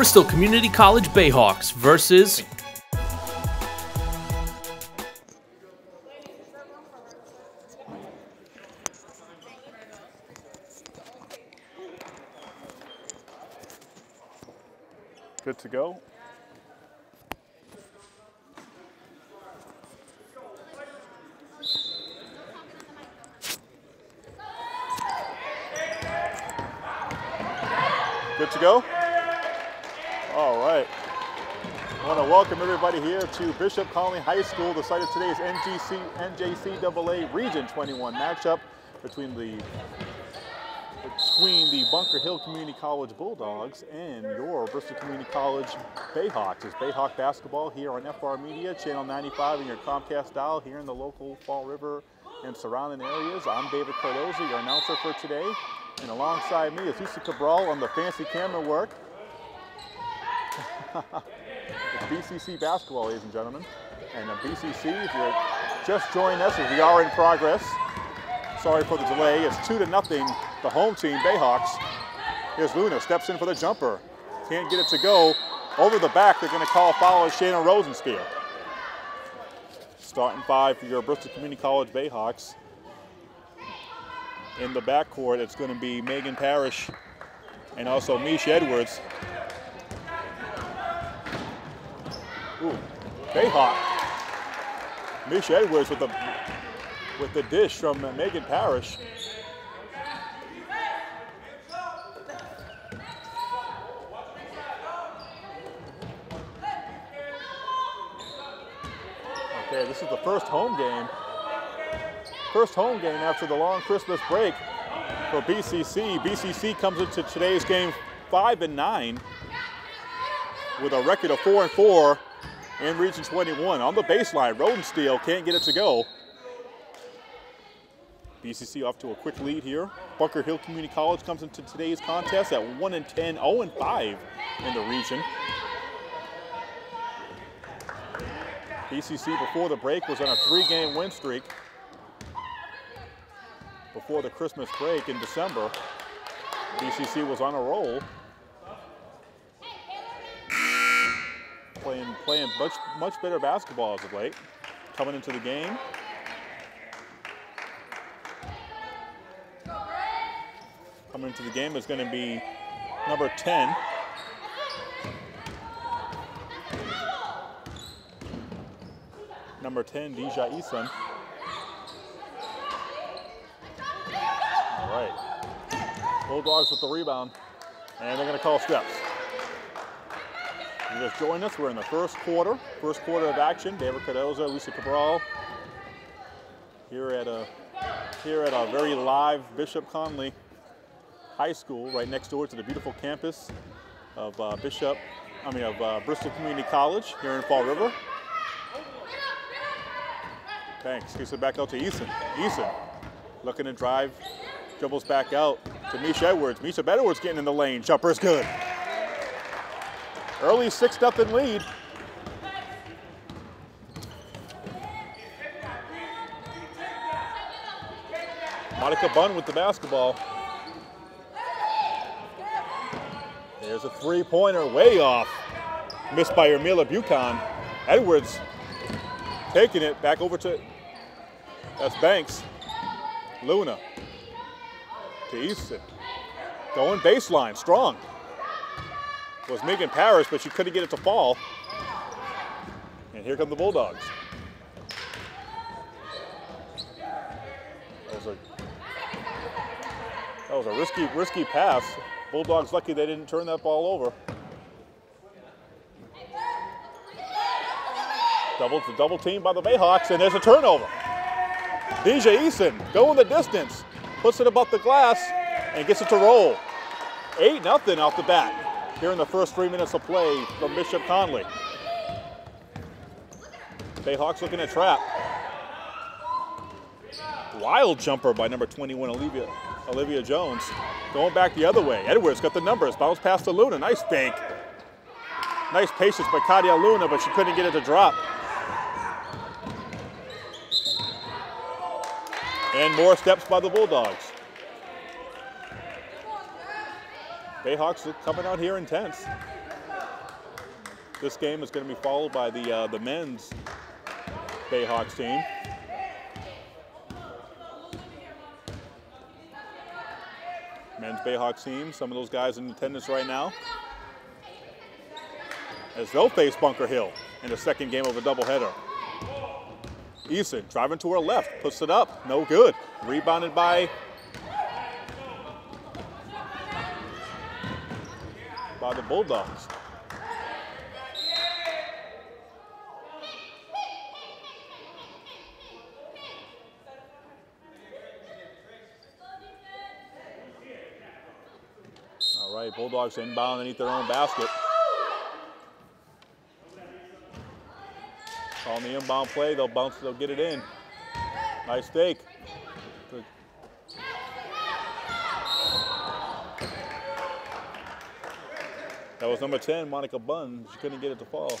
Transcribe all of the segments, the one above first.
Bristol Community College Bayhawks versus Good to go. Good to go? All right. I want to welcome everybody here to Bishop Connolly High School, the site of today's NGC, NJCAA Region 21 matchup between the between the Bunker Hill Community College Bulldogs and your Bristol Community College Bayhawks. It's Bayhawk basketball here on FR Media, Channel 95 and your Comcast dial here in the local Fall River and surrounding areas. I'm David Cardoza, your announcer for today. And alongside me is Lisa Cabral on the fancy camera work. BCC basketball, ladies and gentlemen. And uh, BCC, if you're just joining us, as we are in progress, sorry for the delay, it's two to nothing, the home team, Bayhawks. Here's Luna, steps in for the jumper. Can't get it to go. Over the back, they're gonna call a foul as Shannon Rosensteel. Starting five for your Bristol Community College Bayhawks in the backcourt, it's going to be Megan Parrish and also Mish Edwards. Ooh, Bayhawk. Mish Edwards with the with the dish from Megan Parrish. Okay, this is the first home game First home game after the long Christmas break for BCC. BCC comes into today's game five and nine with a record of four and four in Region 21. On the baseline, Roden Rodensteel can't get it to go. BCC off to a quick lead here. Bunker Hill Community College comes into today's contest at 1 and 10, 0 and 5 in the region. BCC before the break was on a three-game win streak before the Christmas break in December. BCC was on a roll. Playing, playing much, much better basketball as of late. Coming into the game. Coming into the game is going to be number 10. Number 10, Deja Eason. right. Bulldogs with the rebound, and they're going to call steps. You just joined us. We're in the first quarter, first quarter of action. David Cardoza, Lucy Cabral, here at a here at a very live Bishop Connolly High School, right next door to the beautiful campus of uh, Bishop, I mean of uh, Bristol Community College here in Fall River. Thanks. Gives it back out to Eason. Eason looking to drive Dribbles back out to Misha Edwards. Misha Edwards getting in the lane. Jumper's good. Early 6 0 lead. Monica Bunn with the basketball. There's a three-pointer way off. Missed by Ermila Buchan. Edwards taking it back over to, that's Banks. Luna to Eason. Going baseline, strong. Was Megan Parrish, but she couldn't get it to fall. And here come the Bulldogs. That was a, that was a risky, risky pass. Bulldogs lucky they didn't turn that ball over. Double, double team by the Bayhawks, and there's a turnover. Deja Eason going the distance puts it above the glass, and gets it to roll. 8 nothing off the bat here in the first three minutes of play from Bishop Connolly. Bayhawks looking at trap. Wild jumper by number 21, Olivia, Olivia Jones. Going back the other way. Edwards got the numbers. Bounce past to Luna. Nice fake. Nice patience by Kadia Luna, but she couldn't get it to drop. And more steps by the Bulldogs. Bayhawks are coming out here intense. This game is going to be followed by the uh, the men's Bayhawks team. Men's Bayhawks team, some of those guys in attendance right now. As they'll face Bunker Hill in the second game of a doubleheader. Eason driving to her left, puts it up, no good. Rebounded by by the Bulldogs. All right, Bulldogs inbound underneath their own basket. On the inbound play, they'll bounce, they'll get it in. Nice fake. That was number 10, Monica Bunn. She couldn't get it to fall.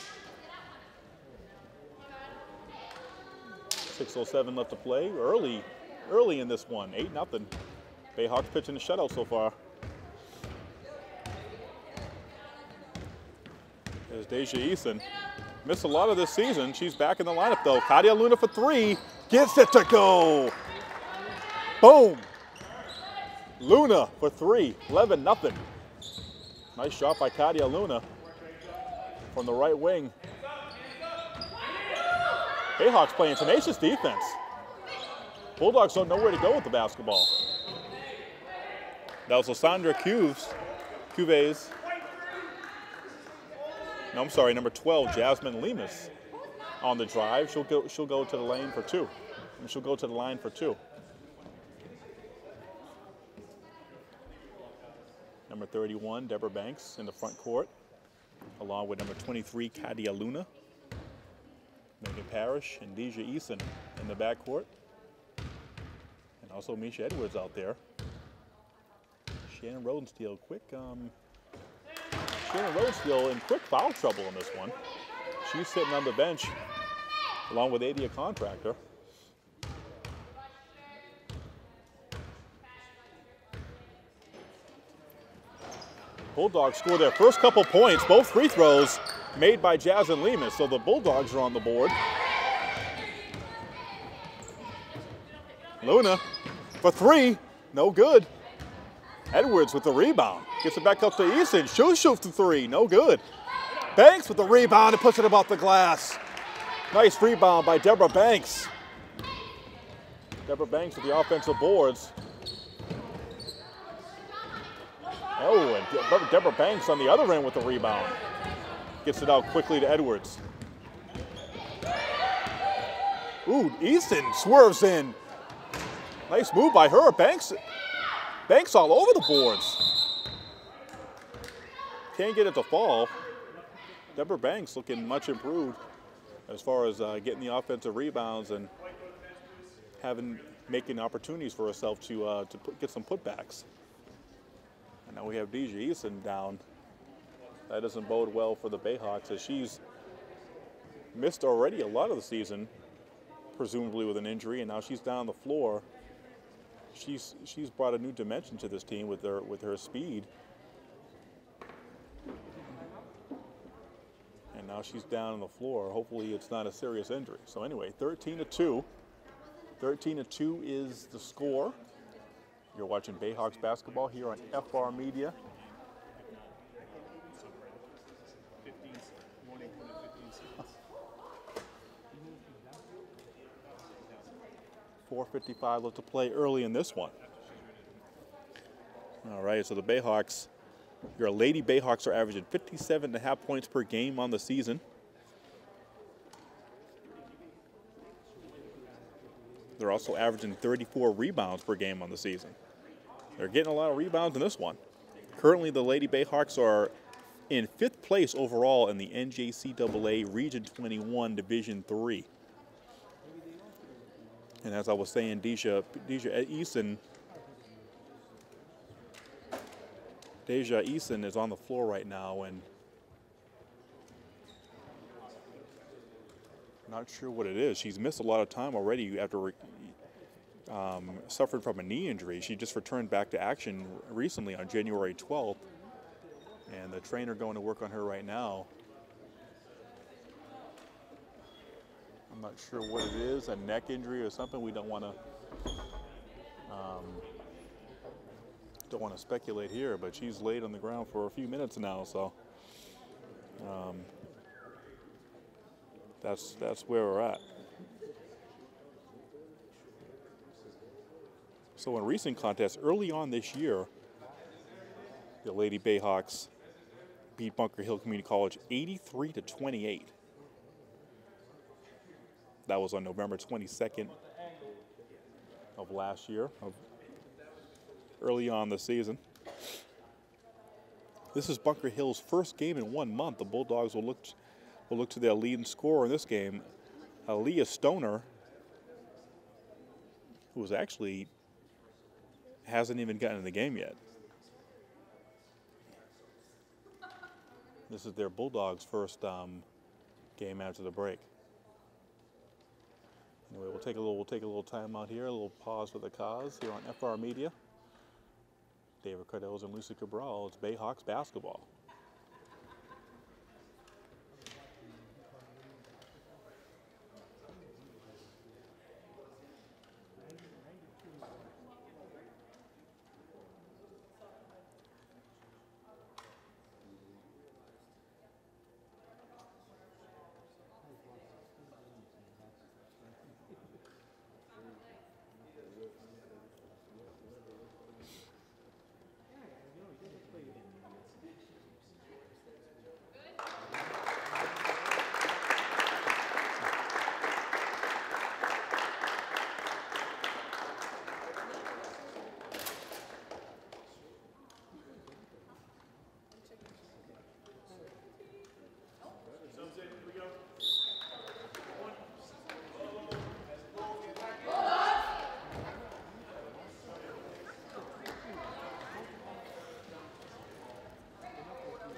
6.07 left to play. Early, early in this one. 8 nothing. Bayhawks pitching the shutout so far. There's Deja Eason. Missed a lot of this season. She's back in the lineup though. Katia Luna for three. Gets it to go. Boom. Luna for three. 11 nothing. Nice shot by Katia Luna from the right wing. Bayhawks playing tenacious defense. Bulldogs don't know where to go with the basketball. That was Lysandra Cuves, Cuves. No, I'm sorry, number 12, Jasmine Lemus on the drive. She'll go, she'll go to the lane for two. And she'll go to the line for two. Number 31, Deborah Banks in the front court, along with number 23, Kadia Luna. Megan Parrish and Deja Eason in the back court, And also Misha Edwards out there. Shannon Rodensteel, quick, um, Shannon Rodensteel in quick foul trouble in this one. She's sitting on the bench along with Adia Contractor. Bulldogs score their first couple points, both free throws made by Jasmine Lemus, so the Bulldogs are on the board. Luna for three, no good. Edwards with the rebound, gets it back up to Eason. Shoot, shoot the three, no good. Banks with the rebound and puts it about the glass. Nice rebound by Deborah Banks. Deborah Banks with the offensive boards. Oh, and Deborah Banks on the other end with the rebound. Gets it out quickly to Edwards. Ooh, Eason swerves in. Nice move by her. Banks, Banks all over the boards. Can't get it to fall. Deborah Banks looking much improved as far as uh, getting the offensive rebounds and having making opportunities for herself to uh, to put, get some putbacks. And now we have Deja Eason down. That doesn't bode well for the Bayhawks as she's missed already a lot of the season, presumably with an injury, and now she's down on the floor. She's she's brought a new dimension to this team with her with her speed. And now she's down on the floor. Hopefully it's not a serious injury. So anyway, 13 to 2. 13 to 2 is the score. You're watching Bayhawks basketball here on FR Media. Four fifty-five left to play early in this one. All right, so the Bayhawks, your Lady Bayhawks are averaging 57 and a half points per game on the season. They're also averaging 34 rebounds per game on the season. They're getting a lot of rebounds in this one. Currently, the Lady Bayhawks are in fifth place overall in the NJCAA Region 21 Division 3. And as I was saying, Deja, Deja Eason, Deja Eason is on the floor right now and not sure what it is. She's missed a lot of time already after um, suffered from a knee injury. She just returned back to action recently on January 12th, and the trainer going to work on her right now. I'm not sure what it is, a neck injury or something. We don't want to um, don't want to speculate here, but she's laid on the ground for a few minutes now, so um, that's that's where we're at. So in recent contests, early on this year, the Lady Bayhawks beat Bunker Hill Community College 83 to 28. That was on November 22nd of last year, of early on the season. This is Bunker Hill's first game in one month. The Bulldogs will look will look to their leading scorer in this game, Aaliyah Stoner, who was actually hasn't even gotten in the game yet. This is their Bulldogs' first um, game after the break. Anyway, we'll take a little we'll take a little time out here, a little pause for the cause here on FR Media. David Cardoza and Lucy Cabral. It's Bayhawks basketball.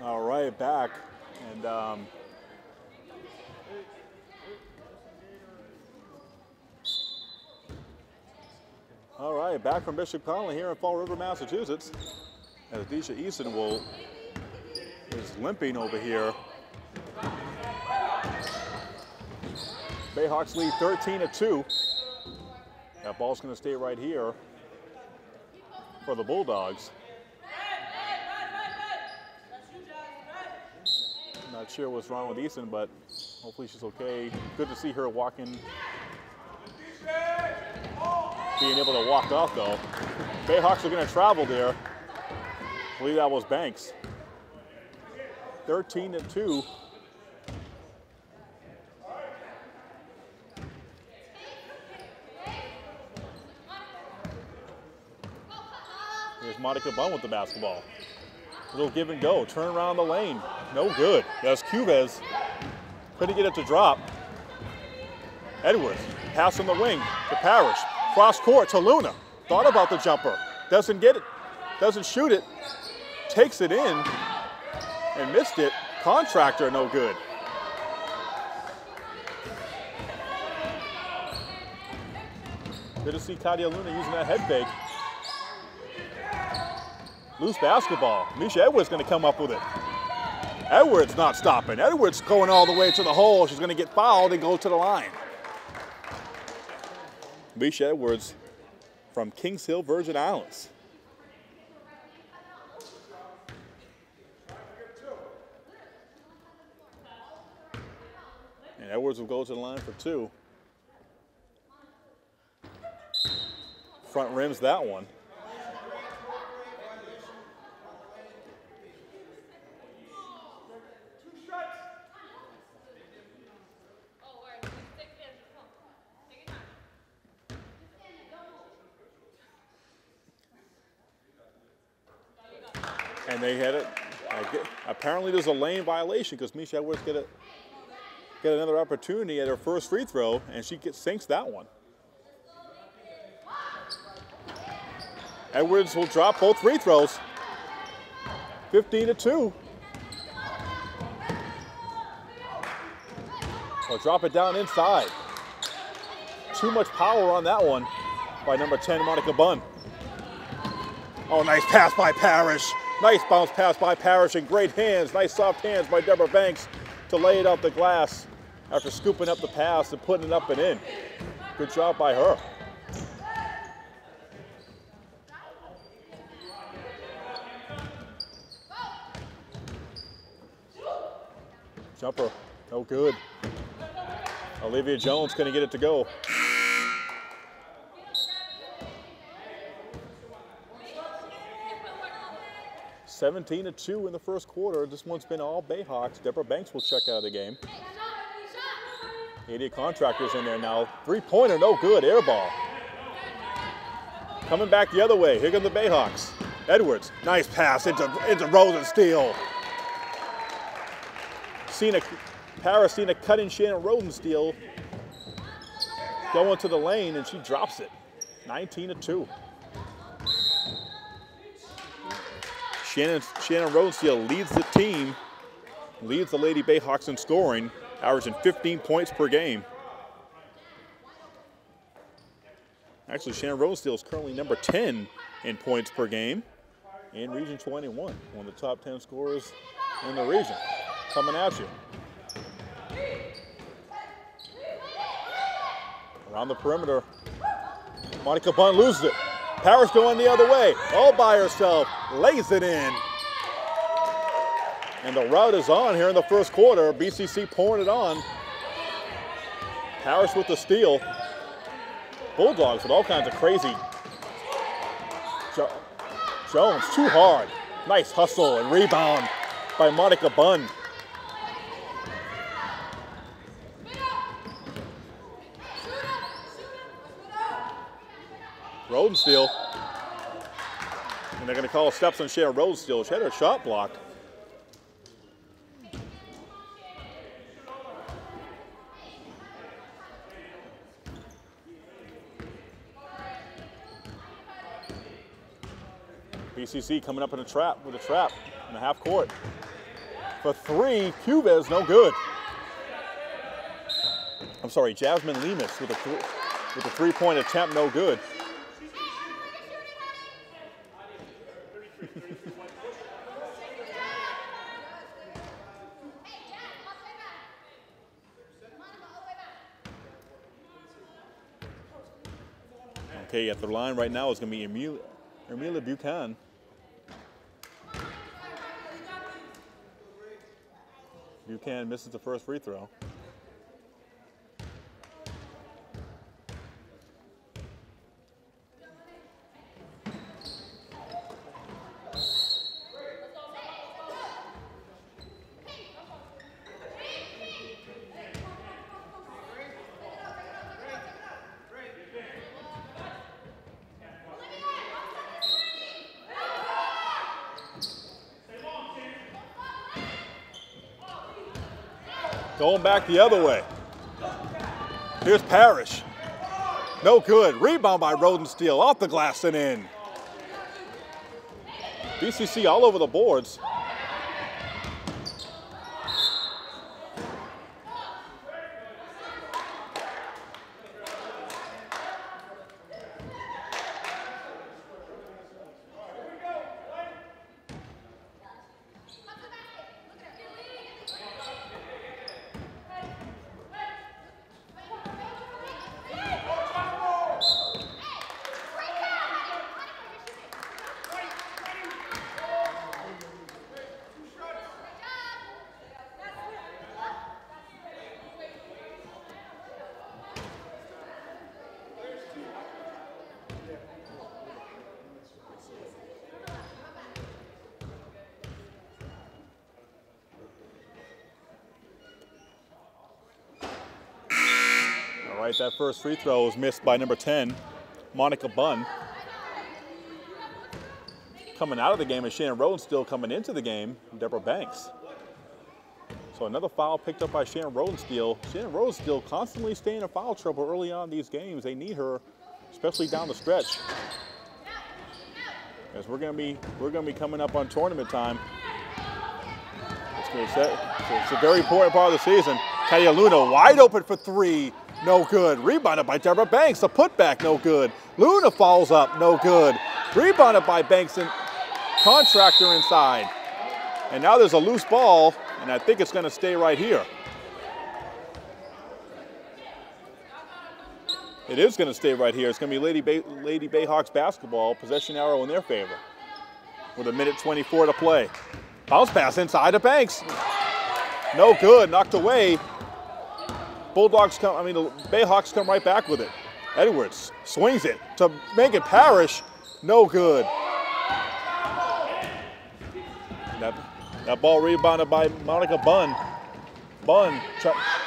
All right, back. And um, all right, back from Bishop Connolly here in Fall River, Massachusetts. As Deja Eason will is limping over here. Bayhawks lead 13 to 2. That ball's going to stay right here for the Bulldogs. Sure what's wrong with Eason, but hopefully she's okay. Good to see her walking, being able to walk off though. Bayhawks are going to travel there. I believe that was Banks. 13 to 2. Here's Monica Bunn with the basketball. Little give and go, turn around the lane. No good. That's Cubez. Couldn't get it to drop. Edwards, pass on the wing to Parrish. Cross court to Luna. Thought about the jumper. Doesn't get it. Doesn't shoot it. Takes it in and missed it. Contractor, no good. Good to see Katia Luna using that head fake. Loose basketball. Misha Edwards going to come up with it. Edwards not stopping. Edwards going all the way to the hole. She's going to get fouled and go to the line. Misha Edwards from Kings Hill, Virgin Islands. And Edwards will go to the line for two. Front rims that one. And they had it. Apparently, there's a lane violation because Misha Edwards get it, get another opportunity at her first free throw, and she gets sinks that one. Edwards will drop both free throws. 15 to 2. Will drop it down inside. Too much power on that one by number 10, Monica Bunn. Oh, nice pass by Parrish. Nice bounce pass by Parrish and great hands. Nice soft hands by Deborah Banks to lay it out the glass after scooping up the pass and putting it up and in. Good job by her. Jumper, no good. Olivia Jones to get it to go. 17 to 2 in the first quarter. This one's been all Bayhawks. Deborah Banks will check out of the game. Adia Contractor's in there now. Three pointer, no good. Air ball. Coming back the other way. Here come the Bayhawks. Edwards, nice pass into, into Rosensteel. Cena, Parrish cutting Shannon Rosensteel. Going to the lane and she drops it. 19 to 2. Shannon, Shannon leads the team, leads the Lady Bayhawks in scoring, averaging 15 points per game. Actually, Shannon Rosensteel is currently number 10 in points per game in Region 21, one of the top 10 scorers in the region. Coming at you. Around the perimeter, Monica Bunn loses it. Parrish going the other way, all by herself, lays it in. And the route is on here in the first quarter. BCC pouring it on. Parrish with the steal. Bulldogs with all kinds of crazy. Jo Jones, too hard. Nice hustle and rebound by Monica Bunn. Rosensteel. And they're going to call steps on Shannon Rosensteel. She had her shot blocked. BCC coming up in a trap with a trap in the half court. For three, Cubez no good. I'm sorry, Jasmine Lemus with a, th with a three-point attempt, no good. Okay, at the line right now is going to be Emilia, Emilia Buchanan. Buchanan misses the first free throw. Going back the other way. Here's Parrish. No good. Rebound by Rosensteel off the glass and in. BCC all over the boards. right, that first free throw was missed by number 10, Monica Bunn. Coming out of the game is Shannon Rosensteel coming into the game, Deborah Banks. So another foul picked up by Shannon Rosensteel. Shannon Rosensteel constantly staying in foul trouble early on these games. They need her, especially down the stretch. As we're gonna be we're gonna be coming up on tournament time. It's, it's a very important part of the season. Katia Luna wide open for three no good. Rebounded by Deborah Banks. A putback, no good. Luna falls up, no good. Rebounded by Banks and contractor inside. And now there's a loose ball, and I think it's going to stay right here. It is going to stay right here. It's going to be Lady, Bay, Lady Bayhawks basketball, possession arrow in their favor. With a minute 24 to play. Bounce pass inside of Banks. No good, knocked away. Bulldogs come, I mean, the Bayhawks come right back with it. Edwards swings it to make it Parrish. No good. That, that ball rebounded by Monica Bunn. Bunn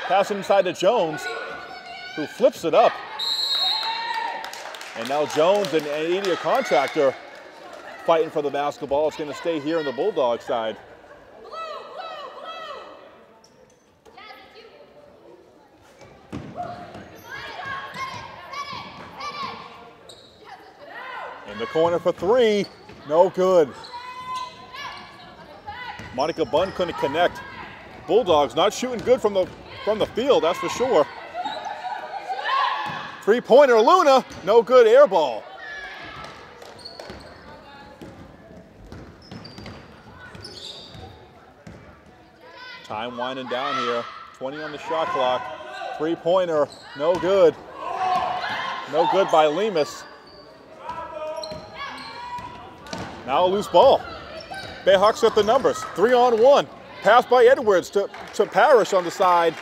passing inside to Jones, who flips it up. And now Jones and Edie Contractor fighting for the basketball. It's going to stay here on the Bulldog side. In the corner for three, no good. Monica Bunn couldn't connect. Bulldogs not shooting good from the from the field, that's for sure. Three-pointer, Luna, no good air ball. Time winding down here. 20 on the shot clock. Three-pointer, no good. No good by Lemus. Now a loose ball. Bayhawks at the numbers. Three on one. Pass by Edwards to, to Parrish on the side.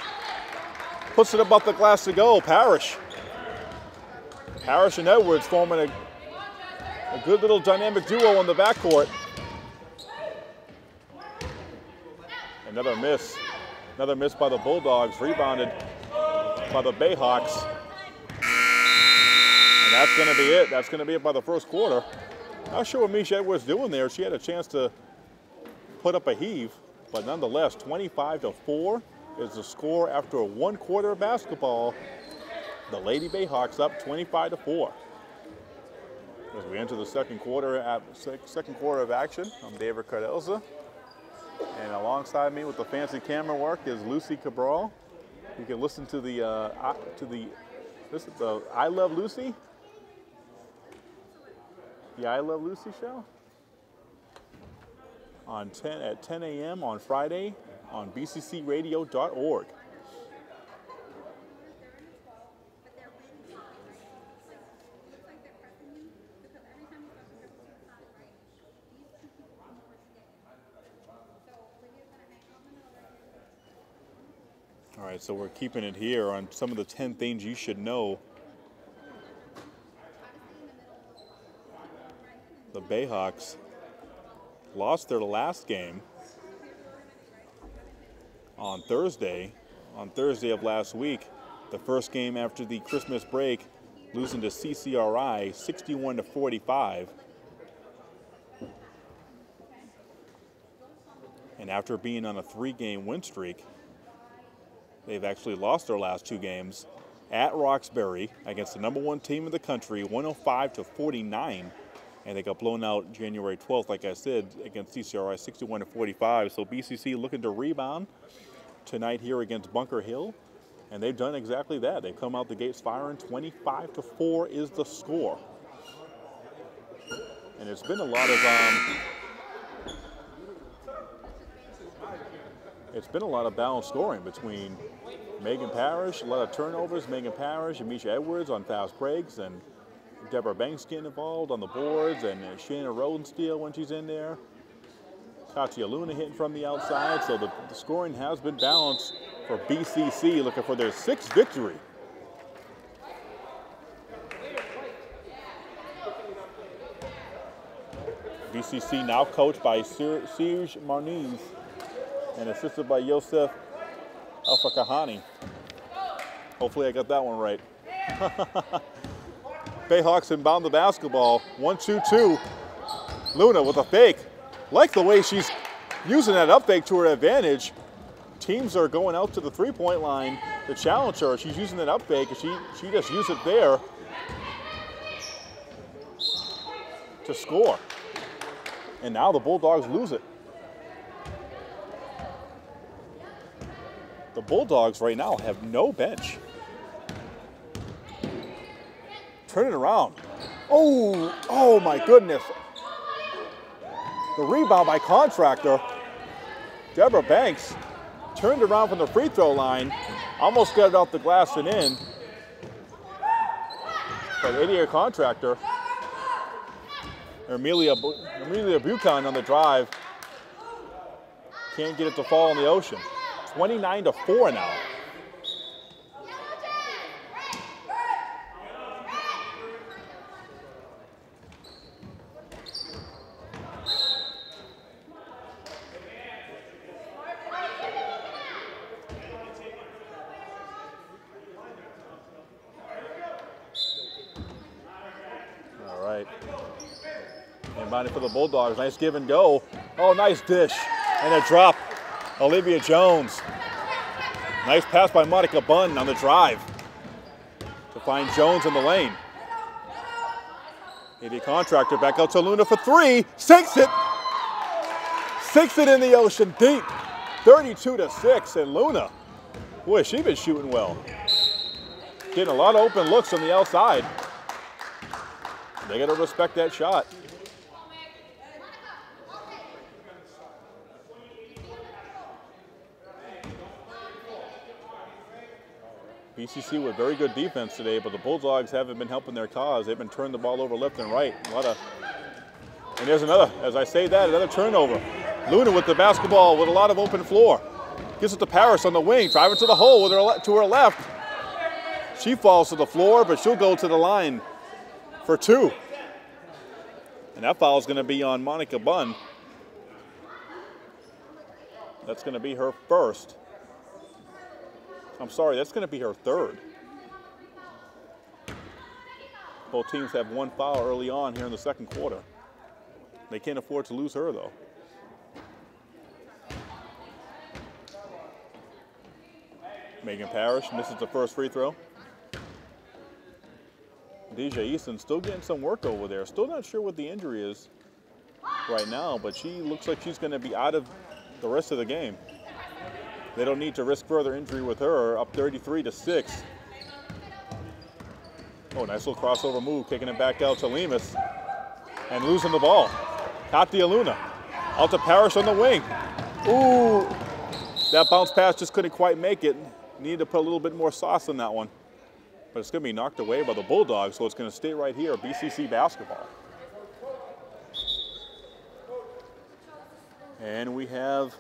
Puts it above the glass to go. Parrish. Parrish and Edwards forming a, a good little dynamic duo on the backcourt. Another miss. Another miss by the Bulldogs. Rebounded by the Bayhawks. And that's going to be it. That's going to be it by the first quarter. Not sure what Misha Edwards doing there. She had a chance to put up a heave, but nonetheless, 25 to 4 is the score after a one quarter of basketball. The Lady Bayhawks up 25 to 4. As we enter the second quarter at second quarter of action, I'm David Cardoza. And alongside me with the fancy camera work is Lucy Cabral. You can listen to the uh, to the this is the I Love Lucy. The I Love Lucy show on 10 at 10 a.m. on Friday on bccradio.org. All right, so we're keeping it here on some of the 10 things you should know. The Bayhawks lost their last game on Thursday, on Thursday of last week, the first game after the Christmas break, losing to CCRI 61 to 45. And after being on a three-game win streak, They've actually lost their last two games at Roxbury against the number one team in the country, 105 to 49. And they got blown out January 12th, like I said, against CCRI 61 to 45. So BCC looking to rebound tonight here against Bunker Hill. And they've done exactly that. They've come out the gates firing 25 to 4 is the score. And it's been a lot of um, it's been a lot of balanced scoring between Megan Parrish, a lot of turnovers, Megan Parrish and Misha Edwards on fast breaks, and Deborah Banks getting involved on the boards, and uh, Shannon Rodensteel when she's in there. Katia Luna hitting from the outside, so the, the scoring has been balanced for BCC, looking for their sixth victory. BCC now coached by Serge Marniz and assisted by Yosef Alpha Kahani. Hopefully I got that one right. Bayhawks inbound the basketball. One, two, two. Luna with a fake. Like the way she's using that up fake to her advantage. Teams are going out to the three-point line to challenge her. She's using that up fake, and she, she just used it there to score. And now the Bulldogs lose it. The Bulldogs right now have no bench. Turn it around. Oh, oh my goodness. The rebound by Contractor. Deborah Banks turned around from the free throw line, almost got it off the glass and in. But Adia Contractor, Amelia, Amelia Buchan on the drive, can't get it to fall in the ocean. 29 to 4 now. for the Bulldogs. Nice give and go. Oh, nice dish. And a drop. Olivia Jones. Nice pass by Monica Bunn on the drive to find Jones in the lane. Adia Contractor back out to Luna for three. Sinks it. Sinks it in the ocean deep. 32 to 6. And Luna, boy, she been shooting well. Getting a lot of open looks on the outside. They got to respect that shot. BCC with very good defense today, but the Bulldogs haven't been helping their cause. They've been turning the ball over left and right. A lot of, and there's another, as I say that, another turnover. Luna with the basketball with a lot of open floor. Gives it to Parrish on the wing, driving to the hole with her to her left. She falls to the floor, but she'll go to the line for two. And that foul is going to be on Monica Bunn. That's going to be her first. I'm sorry, that's going to be her third. Both teams have one foul early on here in the second quarter. They can't afford to lose her, though. Megan Parrish misses the first free throw. Deja Eason still getting some work over there. Still not sure what the injury is right now, but she looks like she's going to be out of the rest of the game. They don't need to risk further injury with her, up 33 to 6. Oh, nice little crossover move, kicking it back out to Lemus. And losing the ball. Katia Luna. Out to Parrish on the wing. Ooh, that bounce pass just couldn't quite make it. Needed to put a little bit more sauce in that one. But it's going to be knocked away by the Bulldogs, so it's going to stay right here, BCC basketball. And we have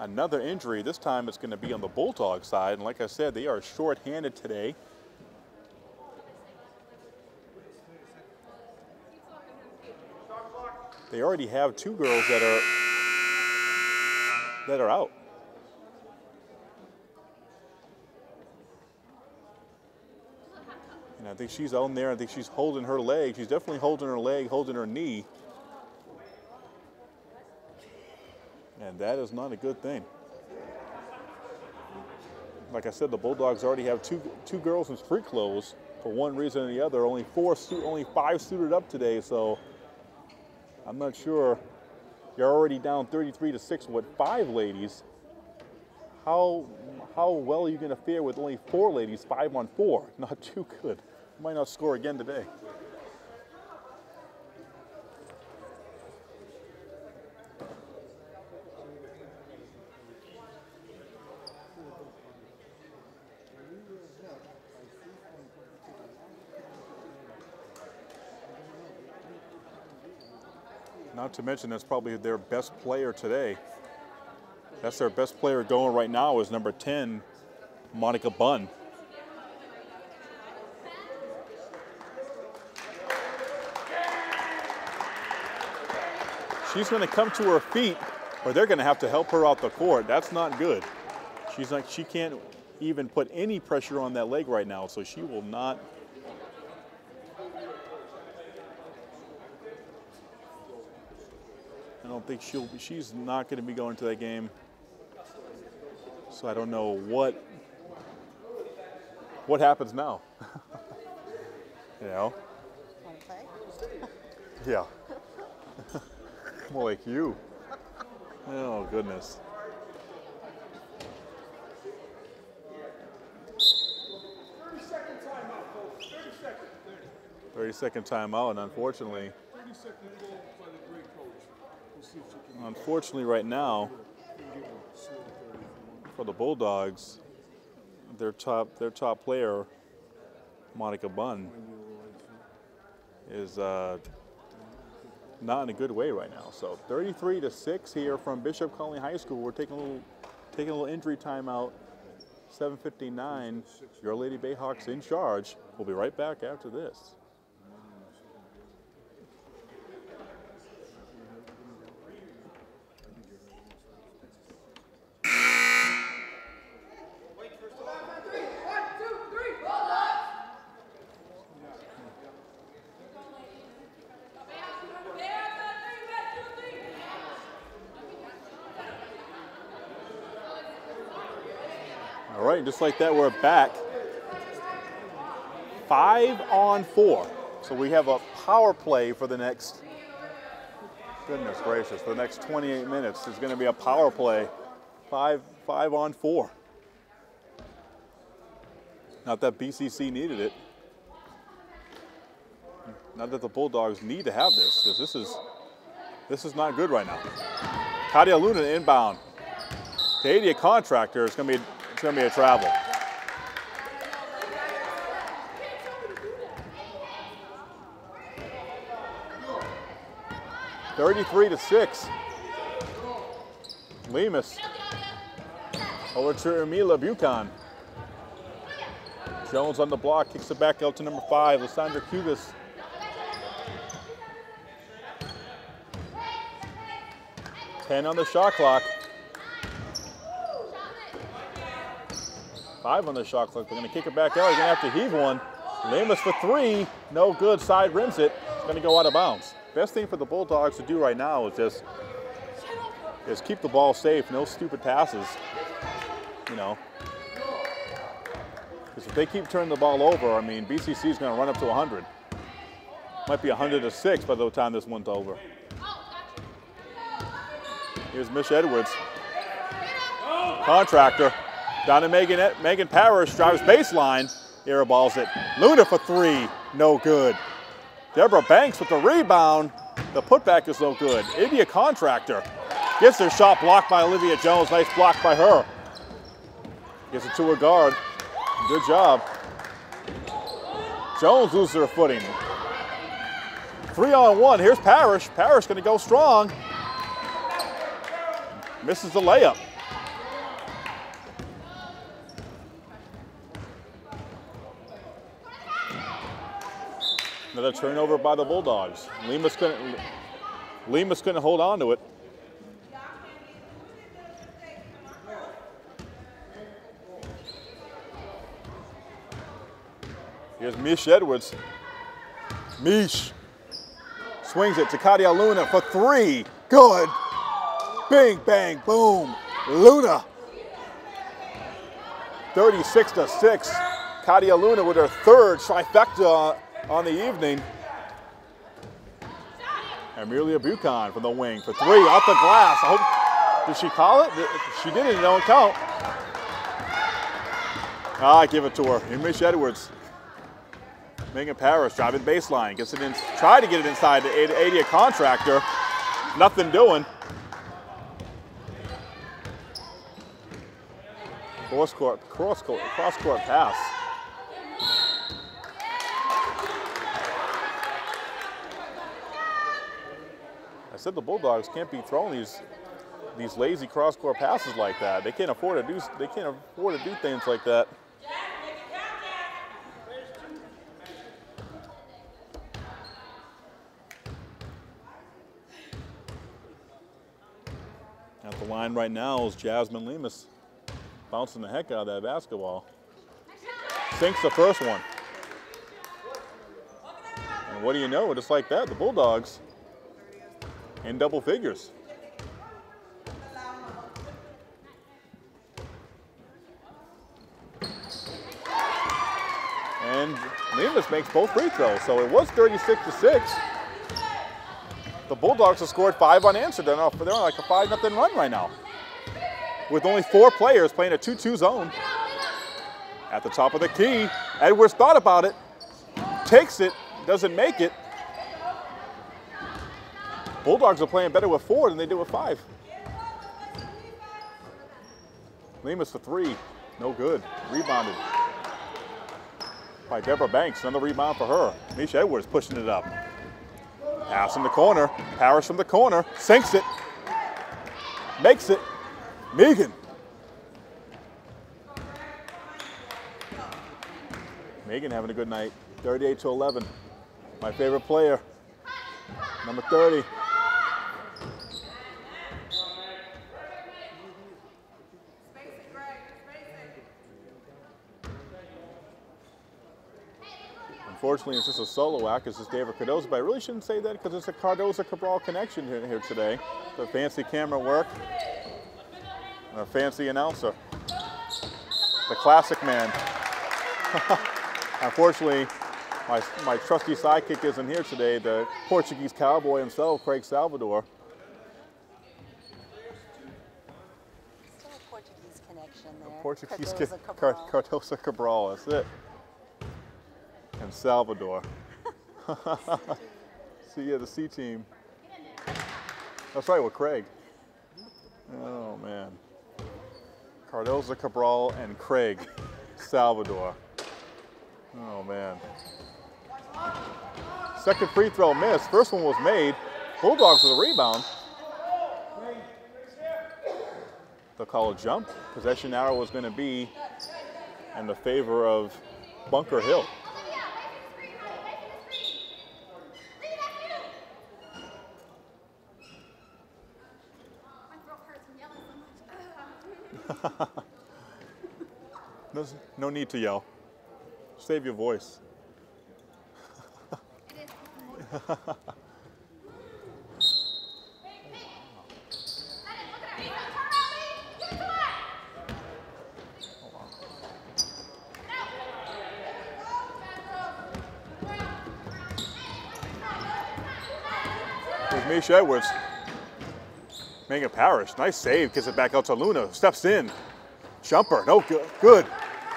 another injury. This time it's going to be on the Bulldog side. And like I said, they are short-handed today. They already have two girls that are that are out. And I think she's on there. I think she's holding her leg. She's definitely holding her leg, holding her knee. And that is not a good thing. Like I said, the Bulldogs already have two two girls in street clothes for one reason or the other. Only four, only five suited up today, so I'm not sure. You're already down 33 to six with five ladies. How how well are you going to fare with only four ladies, five on four? Not too good. Might not score again today. Not to mention that's probably their best player today. That's their best player going right now is number 10, Monica Bunn. She's going to come to her feet or they're going to have to help her out the court. That's not good. She's like, she can't even put any pressure on that leg right now, so she will not think she'll she's not going to be going to that game. So I don't know what what happens now. you know? yeah. More like you. Oh goodness. Thirty second timeout, and unfortunately, Unfortunately, right now, for the Bulldogs, their top their top player Monica Bunn is uh, not in a good way right now. So 33 to 6 here from Bishop Colony High School. We're taking a little taking a little injury timeout. 7:59. Your Lady Bayhawks in charge. We'll be right back after this. Right, just like that, we're back. Five on four. So we have a power play for the next, goodness gracious, the next 28 minutes. There's going to be a power play. Five, five on four. Not that BCC needed it. Not that the Bulldogs need to have this, because this is, this is not good right now. Kadia Luna inbound. Adia Contractor, is going to be be a travel. Thirty-three to six. Lemus over to Emila Buchan. Jones on the block, kicks it back out to number five, Lysandra Cugas. Ten on the shot clock. Five on the shot clock. They're going to kick it back out. They're going to have to heave one. Lemus for three. No good. Side rims it. It's going to go out of bounds. Best thing for the Bulldogs to do right now is just is keep the ball safe. No stupid passes. You know. Because if they keep turning the ball over, I mean, BCC is going to run up to 100. Might be 100 to 6 by the time this one's over. Here's Mish Edwards. Contractor. Down to Megan, Megan Parrish, drives baseline, airballs it. Luna for three, no good. Deborah Banks with the rebound. The putback is no good. Adia Contractor gets her shot blocked by Olivia Jones. Nice block by her. Gets it to her guard. Good job. Jones loses her footing. Three on one. Here's Parrish. Parrish going to go strong. Misses the layup. Another turnover by the Bulldogs. Lemus couldn't, Lemus couldn't hold on to it. Here's Mish Edwards. Mish swings it to Kadia Luna for three. Good. Bing, bang, boom. Luna. 36 to 6. Kadia Luna with her third trifecta on the evening. Amelia Buchan from the wing for three off the glass. I hope, did she call it? She did it, don't count. Ah, give it to her. And Mish Edwards. Megan Parrish driving baseline. Gets it in, try to get it inside the Adia Contractor. Nothing doing. Cross court, cross court, cross court pass. Said the Bulldogs can't be throwing these these lazy cross court passes like that. They can't afford to do they can't afford to do things like that. At the line right now is Jasmine Lemus bouncing the heck out of that basketball. Sinks the first one. And what do you know, just like that, the Bulldogs in double figures. And Lemus makes both free throws, so it was 36 to 6. The Bulldogs have scored five unanswered. They're on like a 5 nothing run right now. With only four players playing a 2-2 zone. At the top of the key, Edwards thought about it, takes it, doesn't make it. Bulldogs are playing better with four than they did with five. Lemus for three, no good, rebounded. by Deborah Banks. Another rebound for her. Misha Edwards pushing it up. Pass in the corner. Parrish from the corner. Sinks it. Makes it. Megan. Megan having a good night. 38 to 11. My favorite player. Number 30. Unfortunately, it's just a solo act. It's just David Cardoza, but I really shouldn't say that because it's a Cardoza-Cabral connection here, here today. The fancy camera work, a fancy announcer, the classic man. Unfortunately, my, my trusty sidekick isn't here today, the Portuguese cowboy himself, Craig Salvador. Still a Portuguese connection there. Portuguese Cardoza Cabral. Car- Cardoza Cabral, that's it. And Salvador. See, yeah, the C team. That's right, with Craig. Oh, man. Cardoza Cabral and Craig Salvador. Oh, man. Second free throw missed. First one was made. Bulldogs with a rebound. They'll call a jump. Possession arrow was going to be in the favor of Bunker Hill. My throat hurts from yelling so much. No, no need to yell. Save your voice. it is. Here's Misha Edwards. Megan Parrish, nice save, gets it back out to Luna, steps in. Jumper, no good, good.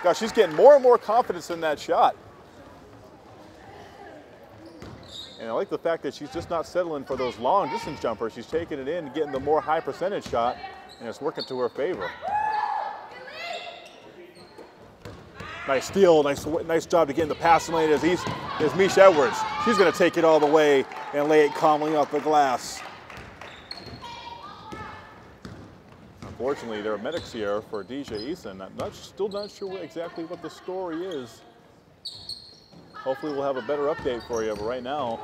Gosh, she's getting more and more confidence in that shot. And I like the fact that she's just not settling for those long distance jumpers. She's taking it in, getting the more high percentage shot, and it's working to her favor. Nice steal, nice nice job to get in the passing lane as he's as Misha Edwards. She's gonna take it all the way and lay it calmly off the glass. Unfortunately, there are medics here for Deja Eason. I'm not, still not sure exactly what the story is. Hopefully we'll have a better update for you, but right now,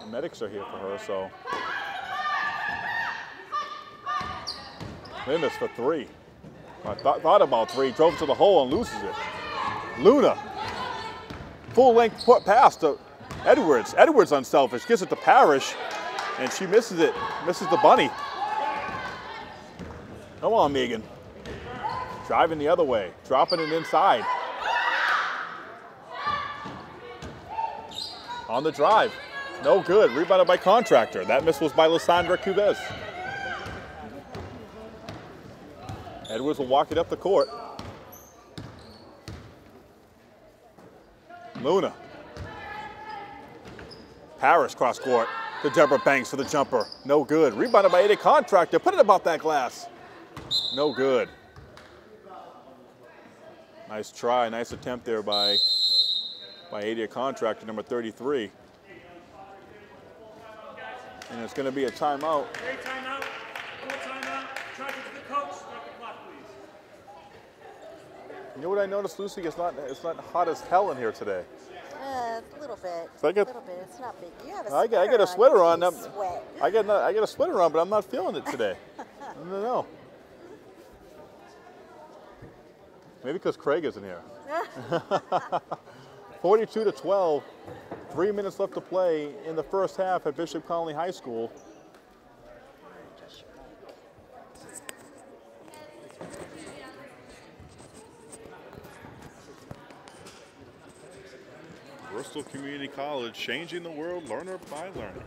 the medics are here for her, so. Lemus for three. I thought, thought about three, drove to the hole and loses it. Luna, full length pass to Edwards. Edwards unselfish, gives it to Parrish, and she misses it, misses the bunny. Come on, Megan. Driving the other way, dropping it inside. On the drive. No good. Rebounded by Contractor. That miss was by Lysandra Cubez. Edwards will walk it up the court. Luna. Parrish cross court to Deborah Banks for the jumper. No good. Rebounded by Adia Contractor. Put it about that glass. No good. Nice try, nice attempt there by by Adia Contractor, number 33. And it's going to be a timeout. Okay, timeout. Full timeout. Charge it to the coach. Start the clock, please. You know what I noticed, Lucy? It's not it's not hot as hell in here today. Uh, a little bit. So I A got- little bit. It's not big. You have a I got, I sweater got a sweater on. You I'm- can Sweat. I get no- I got a sweater on, but I'm not feeling it today. no, don't know. Maybe because Craig isn't here. 42 to 12. Three minutes left to play in the first half at Bishop Connolly High School. Bristol Community College, changing the world learner by learner.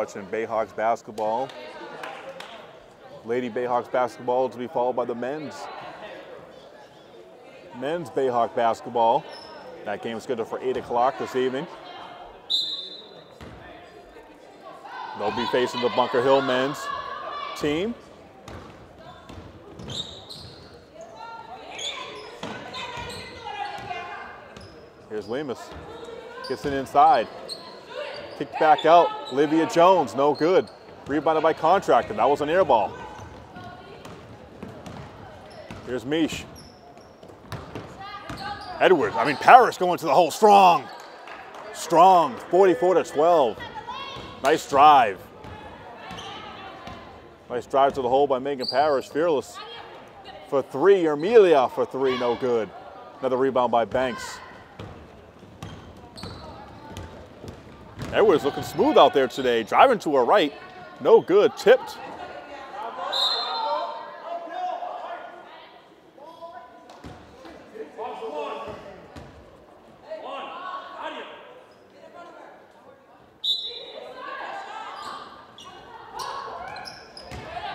Watching Bayhawks basketball. Lady Bayhawks basketball to be followed by the men's. Men's Bayhawk basketball. That game is scheduled for 8 o'clock this evening. They'll be facing the Bunker Hill men's team. Here's Lemus. Gets it inside. Kicked back out. Olivia Jones, no good. Rebounded by Contractor. That was an air ball. Here's Mish. Edwards, I mean Parrish going to the hole strong. Strong, 44 to 12. Nice drive. Nice drive to the hole by Megan Parrish. fearless. For three, Amelia for three, no good. Another rebound by Banks. Edwards looking smooth out there today. Driving to her right, no good, tipped.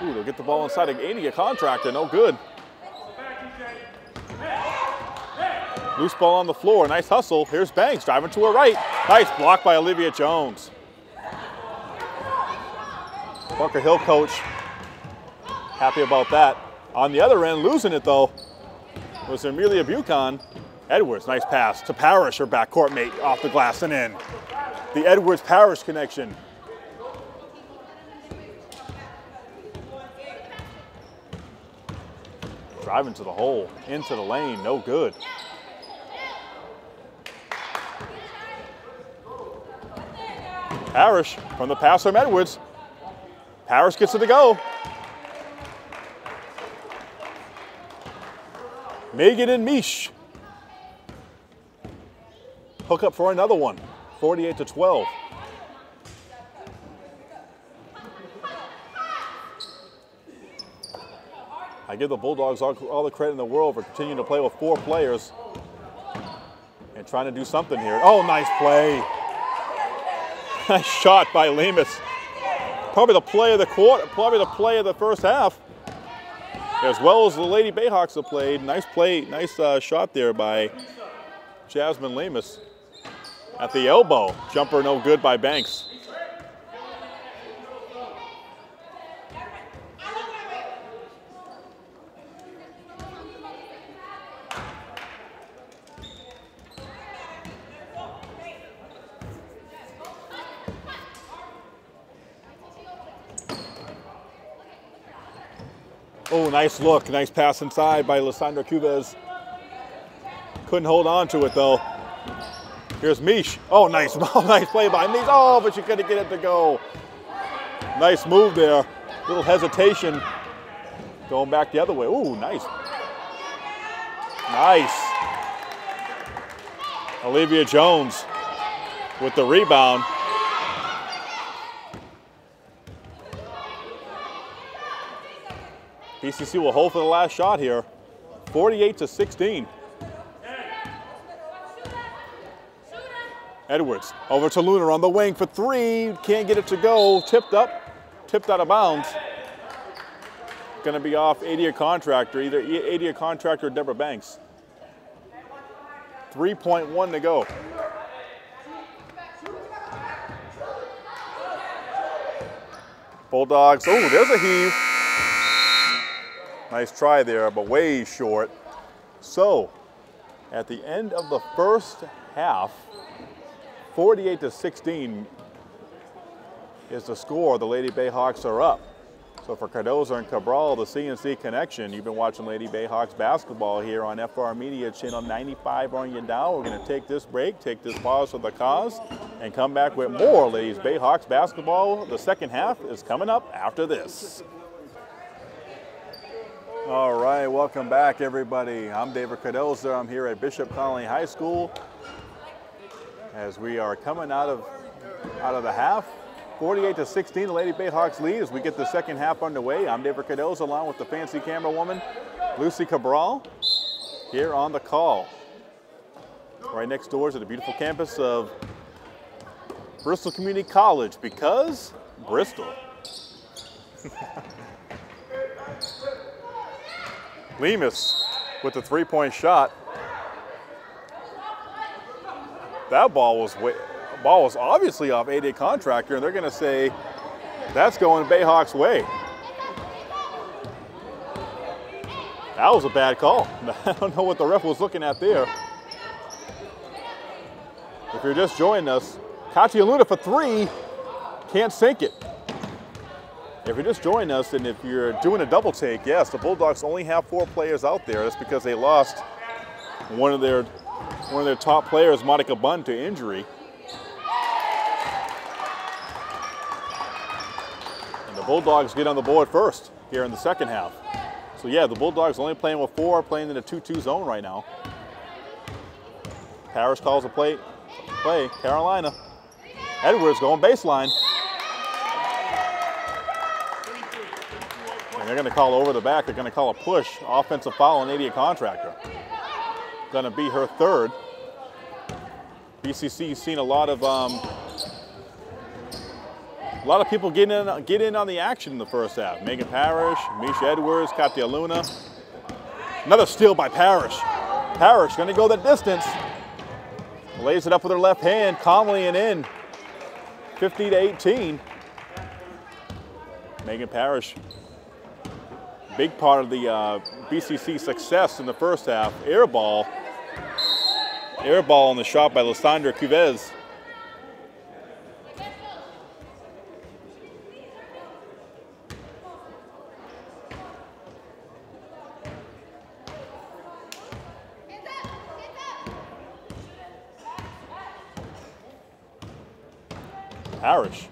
Ooh, they'll get the ball inside of 80, a contractor, no good. Loose ball on the floor, nice hustle. Here's Banks driving to her right. Nice block by Olivia Jones. Bunker Hill coach happy about that. On the other end, losing it though, was Amelia Buchan. Edwards, nice pass to Parrish, her backcourt mate, off the glass and in. The Edwards-Parrish connection. Driving to the hole, into the lane, no good. Parrish from the pass from Edwards. Parrish gets it to go. Megan and Mish. Hook up for another one. 48 to 12. I give the Bulldogs all, all, the credit in the world for continuing to play with four players and trying to do something here. Oh, nice play. Nice shot by Lemus. Probably the play of the quarter, probably the play of the first half. As well as the Lady Bayhawks have played. Nice play, nice uh, shot there by Jasmine Lemus. At the elbow, jumper no good by Banks. Nice look. Nice pass inside by Lysandra Cubez. Couldn't hold on to it though. Here's Mish. Oh, nice. Oh, nice play by Mish. Oh, but she couldn't get it to go. Nice move there. Little hesitation. Going back the other way. Ooh, nice. Nice. Olivia Jones with the rebound. BCC will hold for the last shot here. 48 to 16. Edwards over to Luna on the wing for three. Can't get it to go. Tipped up, tipped out of bounds. Going to be off Adia Contractor, either Adia Contractor or Deborah Banks. 3.1 to go. Bulldogs. Oh, there's a heave. Nice try there, but way short. So, at the end of the first half, 48 to 16 is the score. The Lady Bayhawks are up. So for Cardoza and Cabral, the CNC connection, you've been watching Lady Bayhawks basketball here on FR Media Channel 95 on you now. We're going to take this break, take this pause for the cause, and come back with more Ladies Bayhawks basketball. The second half is coming up after this. Right, welcome back, everybody. I'm David Cardoza. I'm here at Bishop Connolly High School as we are coming out of out of the half. 48 to 16, the Lady Bayhawks lead as we get the second half underway. I'm David Cardoza along with the fancy camera woman, Lucy Cabral, here on the call. Right next door to the beautiful campus of Bristol Community College because Bristol. Lemus with the three-point shot. That ball was way, ball was obviously off 8 contractor, and they're going to say that's going Bayhawks way. That was a bad call. I don't know what the ref was looking at there. If you're just joining us, Katya Luna for three, can't sink it. If you're just joining us and if you're doing a double take, yes, the Bulldogs only have four players out there. That's because they lost one of their one of their top players, Monica Bunn, to injury. And the Bulldogs get on the board first here in the second half. So yeah, the Bulldogs only playing with four, playing in a 2-2 zone right now. Parrish calls a play, play, Carolina. Edwards going baseline. And they're going to call over the back. They're going to call a push, offensive foul on Adia Contractor. Going to be her third. BCC's seen a lot of um, a lot of people get in, get in on the action in the first half. Megan Parrish, Misha Edwards, Katya Luna. Another steal by Parrish. Parrish going to go the distance. Lays it up with her left hand, calmly and in. 50 to 18. Megan Parrish, big part of the uh, BCC success in the first half. Air ball. Air ball on the shot by Lysandra Cuvez. Parrish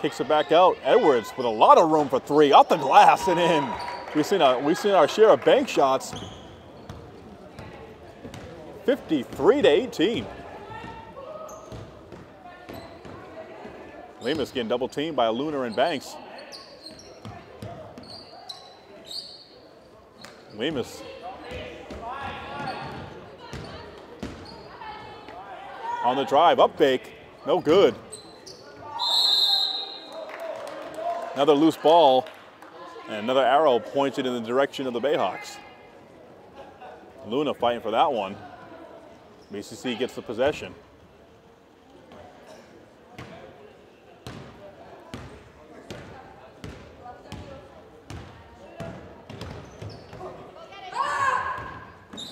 kicks it back out. Edwards with a lot of room for three, off the glass and in. We've seen, a, we've seen our share of bank shots. 53 to 18. Lemus getting double teamed by Luna and Banks. Lemus. On the drive, up fake, no good. Another loose ball and another arrow pointed in the direction of the Bayhawks. Luna fighting for that one. BCC gets the possession.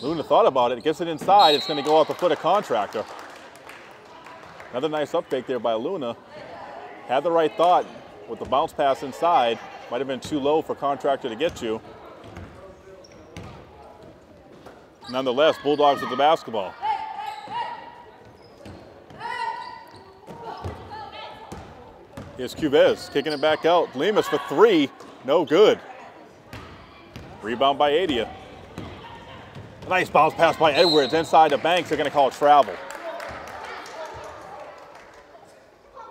Luna thought about it, gets it inside, it's going to go off the foot of Contractor. Another nice up fake there by Luna. Had the right thought, with the bounce pass inside. Might have been too low for Contractor to get to. Nonetheless, Bulldogs with the basketball. Here's Cuvez kicking it back out. Lemus for three, no good. Rebound by Adia. Nice bounce pass by Edwards inside the Banks. They're going to call it travel.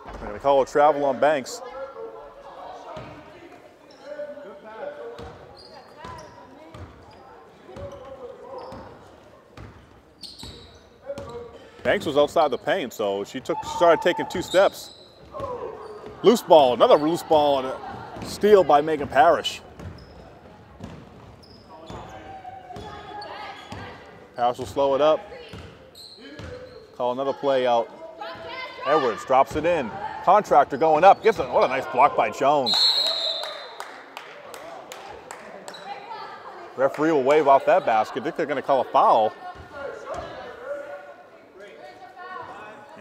They're going to call it travel on Banks. Banks was outside the paint, so she took started taking two steps. Loose ball, another loose ball, and a steal by Megan Parrish. Parrish will slow it up. Call another play out. Edwards drops it in. Contractor going up. Gets it. What a nice block by Jones. Referee will wave off that basket. I think they're going to call a foul.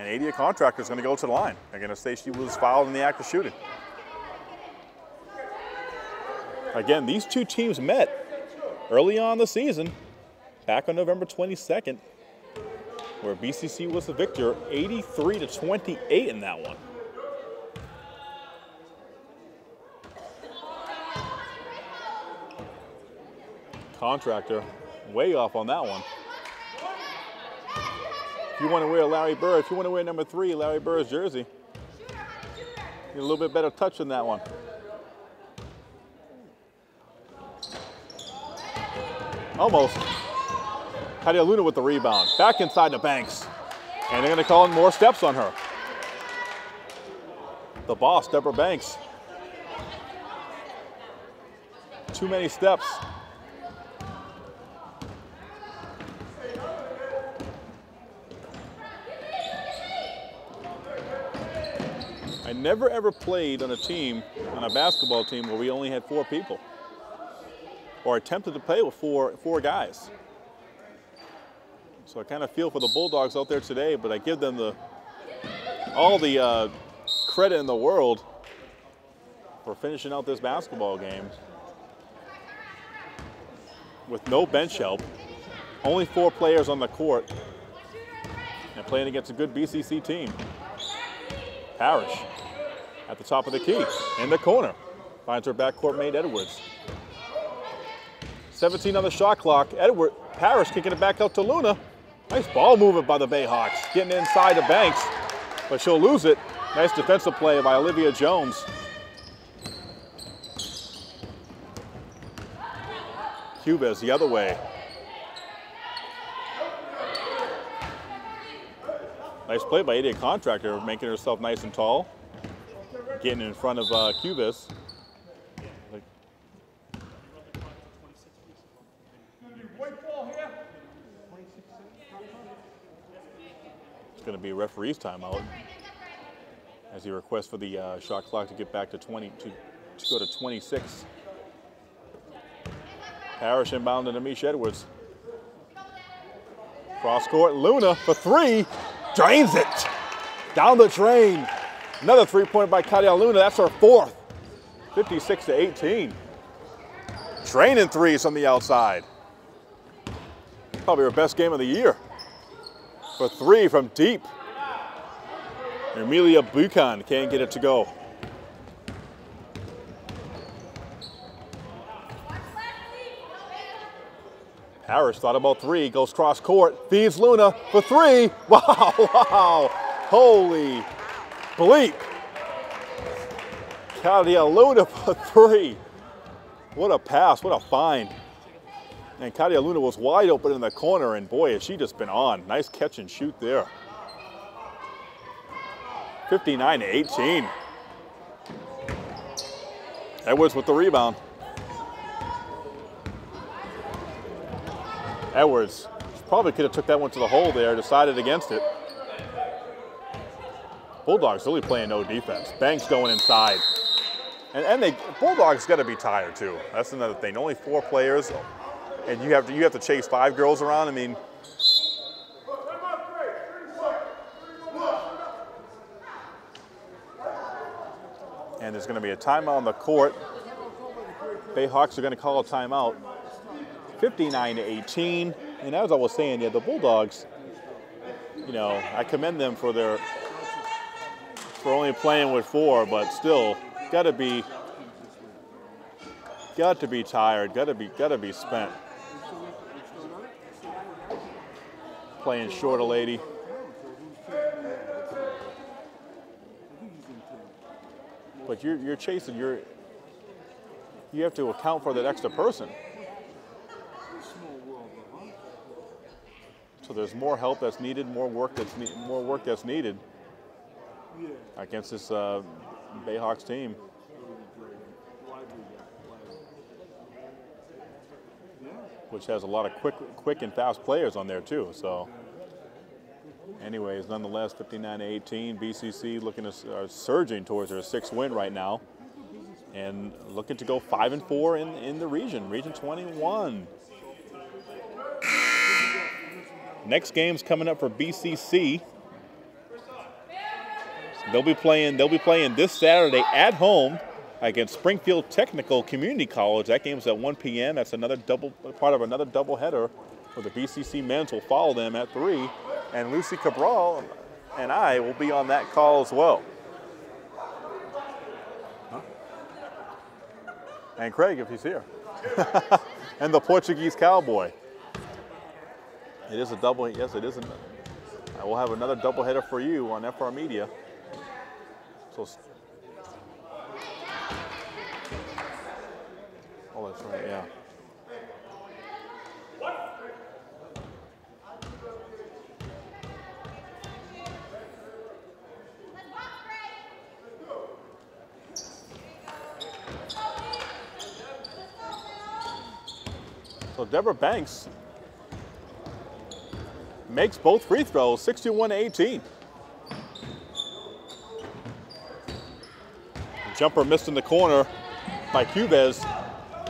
Adia Contractor is going to go to the line. They're going to say she was fouled in the act of shooting. Again, these two teams met early on the season, back on November 22nd, where BCC was the victor, 83 to 28 in that one. Contractor way off on that one. If you want to wear Larry Bird, if you want to wear number three, Larry Bird's jersey, need a little bit better touch than that one. Almost. Kadia Luna with the rebound. Back inside the banks. And they're going to call in more steps on her. the boss, Deborah Banks. Too many steps. Never ever played on a team, on a basketball team, where we only had four people, or attempted to play with four four guys. So I kind of feel for the Bulldogs out there today, but I give them the all the uh, credit in the world for finishing out this basketball game with no bench help, only four players on the court, and playing against a good BCC team. Parrish at the top of the key, in the corner. Finds her backcourt mate Edwards. 17 on the shot clock. Edward Parrish kicking it back out to Luna. Nice ball movement by the Bayhawks, getting inside the Banks, but she'll lose it. Nice defensive play by Olivia Jones. Cubas the other way. Nice play by Adia Contractor, making herself nice and tall. Getting in front of uh, Cubas. It's going to be referee's timeout as he requests for the uh, shot clock to get back to 20 to, to go to 26. Parrish inbound to Amish Edwards. Cross court, Luna for three, drains it. Down the drain. Another three point by Katia Luna, that's her fourth. 56 to 18. Training threes on the outside. Probably her best game of the year. For three from deep. Emilia Buchan can't get it to go. Harris thought about three, goes cross court, feeds Luna for three. Wow, wow, holy bleep. Katia Luna for three. What a pass, what a find. And Katia Luna was wide open in the corner, and boy, has she just been on. Nice catch and shoot there. 59 to 18. Edwards with the rebound. Edwards probably could have took that one to the hole there, decided against it. Bulldogs really playing no defense. Banks going inside. And, and they Bulldogs got to be tired too. That's another thing. Only four players, and you have to you have to chase five girls around. I mean, and there's going to be a timeout on the court. Bayhawks are going to call a timeout. 59 to 18. And as I was saying, yeah, the Bulldogs, you know, I commend them for their for only playing with four, but still, got to be got to be tired, got to be got to be spent. Playing short a lady. But you're, you're chasing, you're, you have to account for that extra person. So there's more help that's needed, more work that's more work that's needed against this uh, Bayhawks team. Which has a lot of quick, quick and fast players on there too. So, anyways, nonetheless, 59 to 18, BCC looking to uh, surging towards their sixth win right now, and looking to go five and four in in the region, Region 21. Next game's coming up for BCC. They'll be playing. They'll be playing this Saturday at home against Springfield Technical Community College. That game's at 1 p.m. That's another double part of another doubleheader. Where the BCC men's will follow them at three, and Lucy Cabral and I will be on that call as well. Huh? And Craig, if he's here, and the Portuguese Cowboy. It is a double. Yes, it is. Will have another doubleheader for you on FR Media. So. Oh, that's right. Yeah. So Deborah Banks makes both free throws, 61-18. Jumper missed in the corner by Cubez.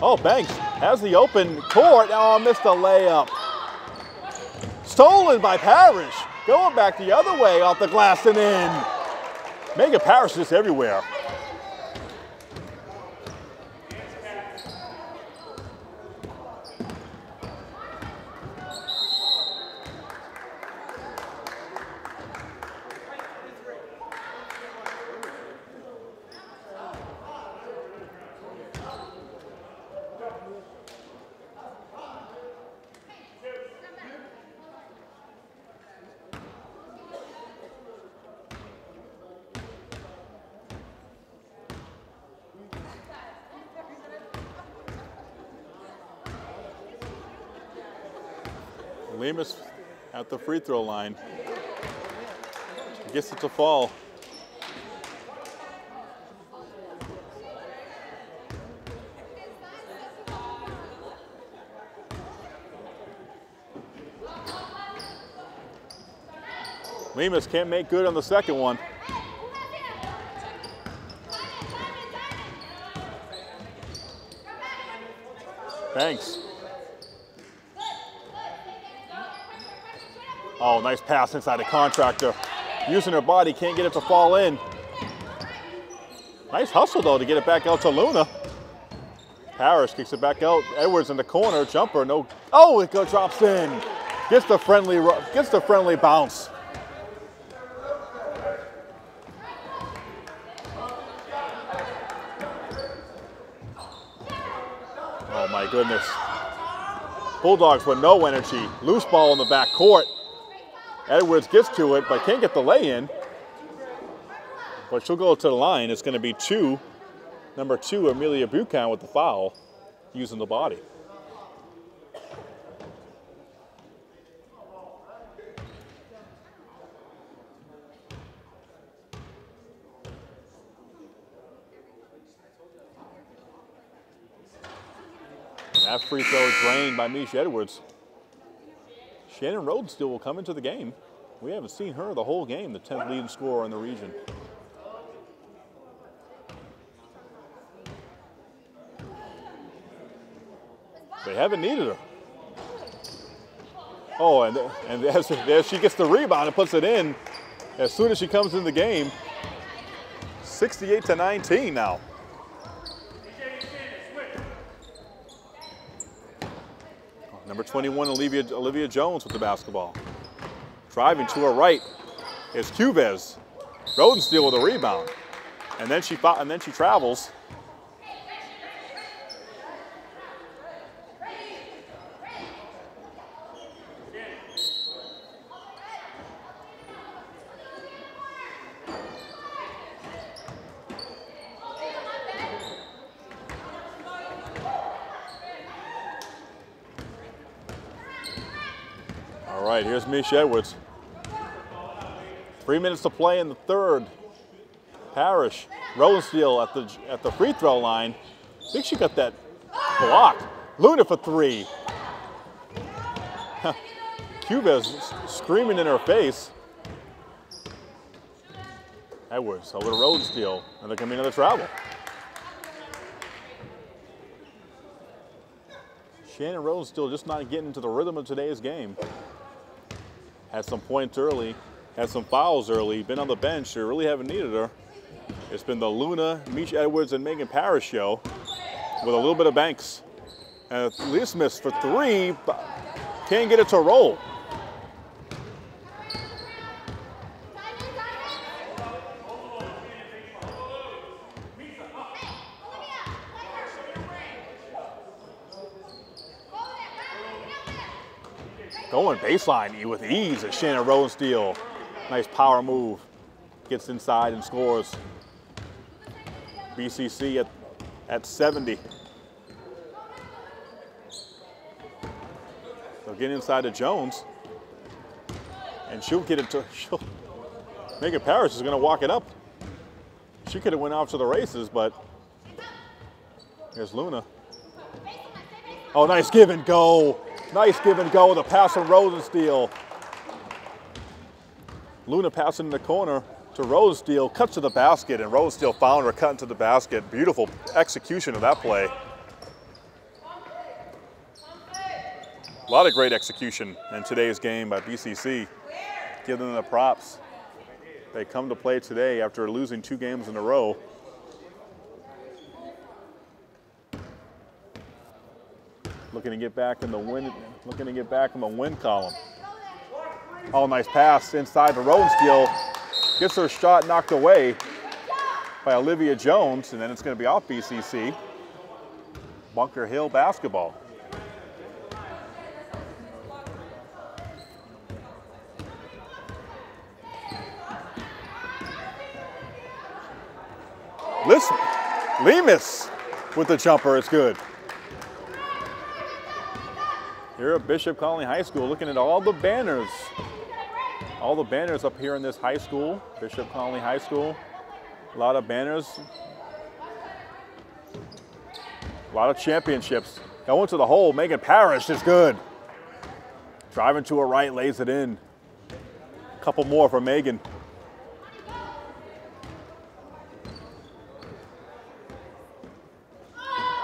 Oh, Banks has the open court. Oh, missed a layup. Stolen by Parrish. Going back the other way off the glass and in. Megan Parrish just everywhere. Lemus at the free throw line. Gets it to fall. Lemus can't make good on the second one. Thanks. Oh, nice pass inside the contractor. Using her body, can't get it to fall in. Nice hustle though to get it back out to Luna. Parrish kicks it back out. Edwards in the corner, jumper, no. Oh, it goes drops in. Gets the friendly, gets the friendly bounce. Oh my goodness. Bulldogs with no energy. Loose ball in the back court. Edwards gets to it, but can't get the lay in. But she'll go to the line. It's going to be two. Number two, Amelia Buchan with the foul, using the body. That free throw drained by Misha Edwards. Shannon Rosensteel will come into the game. We haven't seen her the whole game, the 10th leading scorer in the region. They haven't needed her. Oh, and, and as, as she gets the rebound and puts it in, as soon as she comes in the game, 68 to 19 now. Number 21, Olivia, Olivia Jones with the basketball. Driving to her right is Cuvez. Rosensteel with a rebound. And then she and then she travels. All right, Edwards. Three minutes to play in the third. Parrish, Rosensteel at the at the free throw line. I think she got that blocked. Luna for three. Cuba's screaming in her face. Edwards, a little Rosensteel, and they're coming another travel. Shannon Rosensteel just not getting into the rhythm of today's game. Had some points early, had some fouls early, been on the bench. They really haven't needed her. It's been the Luna, Mish Edwards, and Megan Parrish show with a little bit of Banks. And Leah Smith for three, can't get it to roll. Going baseline with ease at Shannon Rosensteel. Nice power move. Gets inside and scores. BCC at, at 70. So get inside to Jones. And she'll get it to, she'll, Megan Parrish is gonna walk it up. She could have went off to the races, but here's Luna. Oh, nice give and go. Nice give and go a pass from Rosensteel. Luna passing in the corner to Rosensteel, cuts to the basket, and Rosensteel found her cutting to the basket. Beautiful execution of that play. A lot of great execution in today's game by BCC. Give them the props. They come to play today after losing two games in a row. Looking to get back in the win, looking to get back in the column. Oh, nice pass inside the Rosensteel. Gets her shot knocked away by Olivia Jones, and then it's going to be off BCC. Bunker Hill basketball. Listen, Lemus with the jumper, it's good. Here at Bishop Connolly High School, looking at all the banners. All the banners up here in this high school, Bishop Connolly High School. A lot of banners. A lot of championships. Going to the hole, Megan Parrish is good. Driving to her right, lays it in. A couple more for Megan.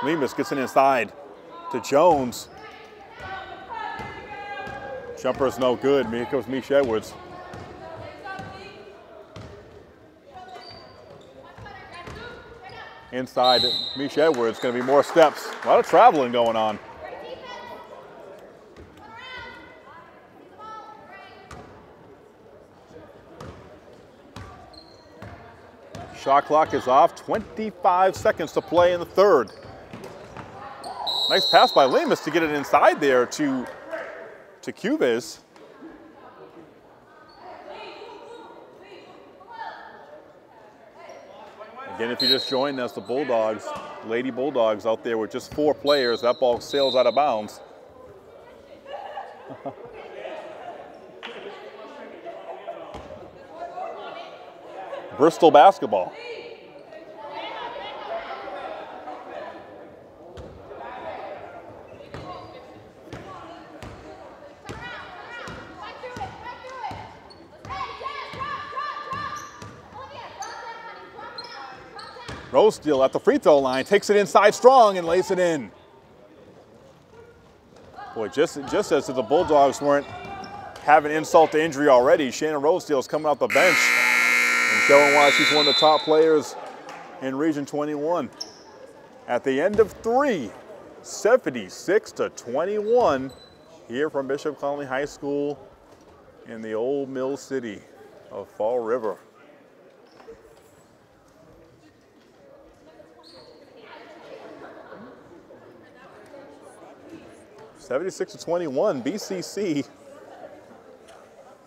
Lemus gets it inside to Jones. Jumper's no good. Here comes Misha Edwards. Inside, Misha Edwards. Going to be more steps. A lot of traveling going on. Shot clock is off. 25 seconds to play in the third. Nice pass by Lemus to get it inside there to, to Cubes. Again, if you just joined us, the Bulldogs, Lady Bulldogs out there with just four players. That ball sails out of bounds. Bristol basketball. Rosensteel at the free throw line, takes it inside strong and lays it in. Boy, just, just as if the Bulldogs weren't having insult to injury already, Shannon Rosensteel is coming off the bench and showing why she's one of the top players in Region 21. At the end of three, 76 to 21 here from Bishop Connolly High School in the old mill city of Fall River. 76 to 21, BCC.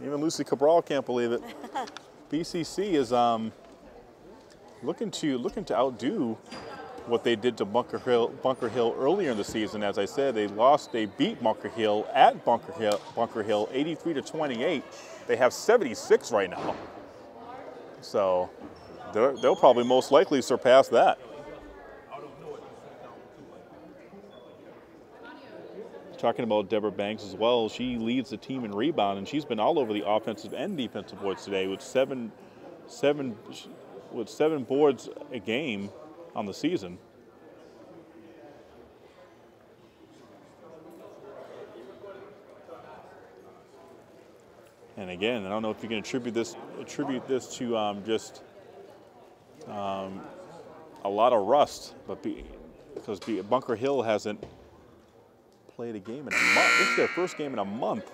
Even Lucy Cabral can't believe it. BCC is um, looking to looking to outdo what they did to Bunker Hill, Bunker Hill earlier in the season. As I said, they lost, they beat Bunker Hill at Bunker Hill, Bunker Hill 83 to 28. They have 76 right now. So they'll probably most likely surpass that. Talking about Deborah Banks as well. She leads the team in rebound, and she's been all over the offensive and defensive boards today with seven, seven, with seven boards a game on the season. And again, I don't know if you can attribute this attribute this to um, just um, a lot of rust, but be, because Bunker Hill hasn't played a game in a month. This is their first game in a month.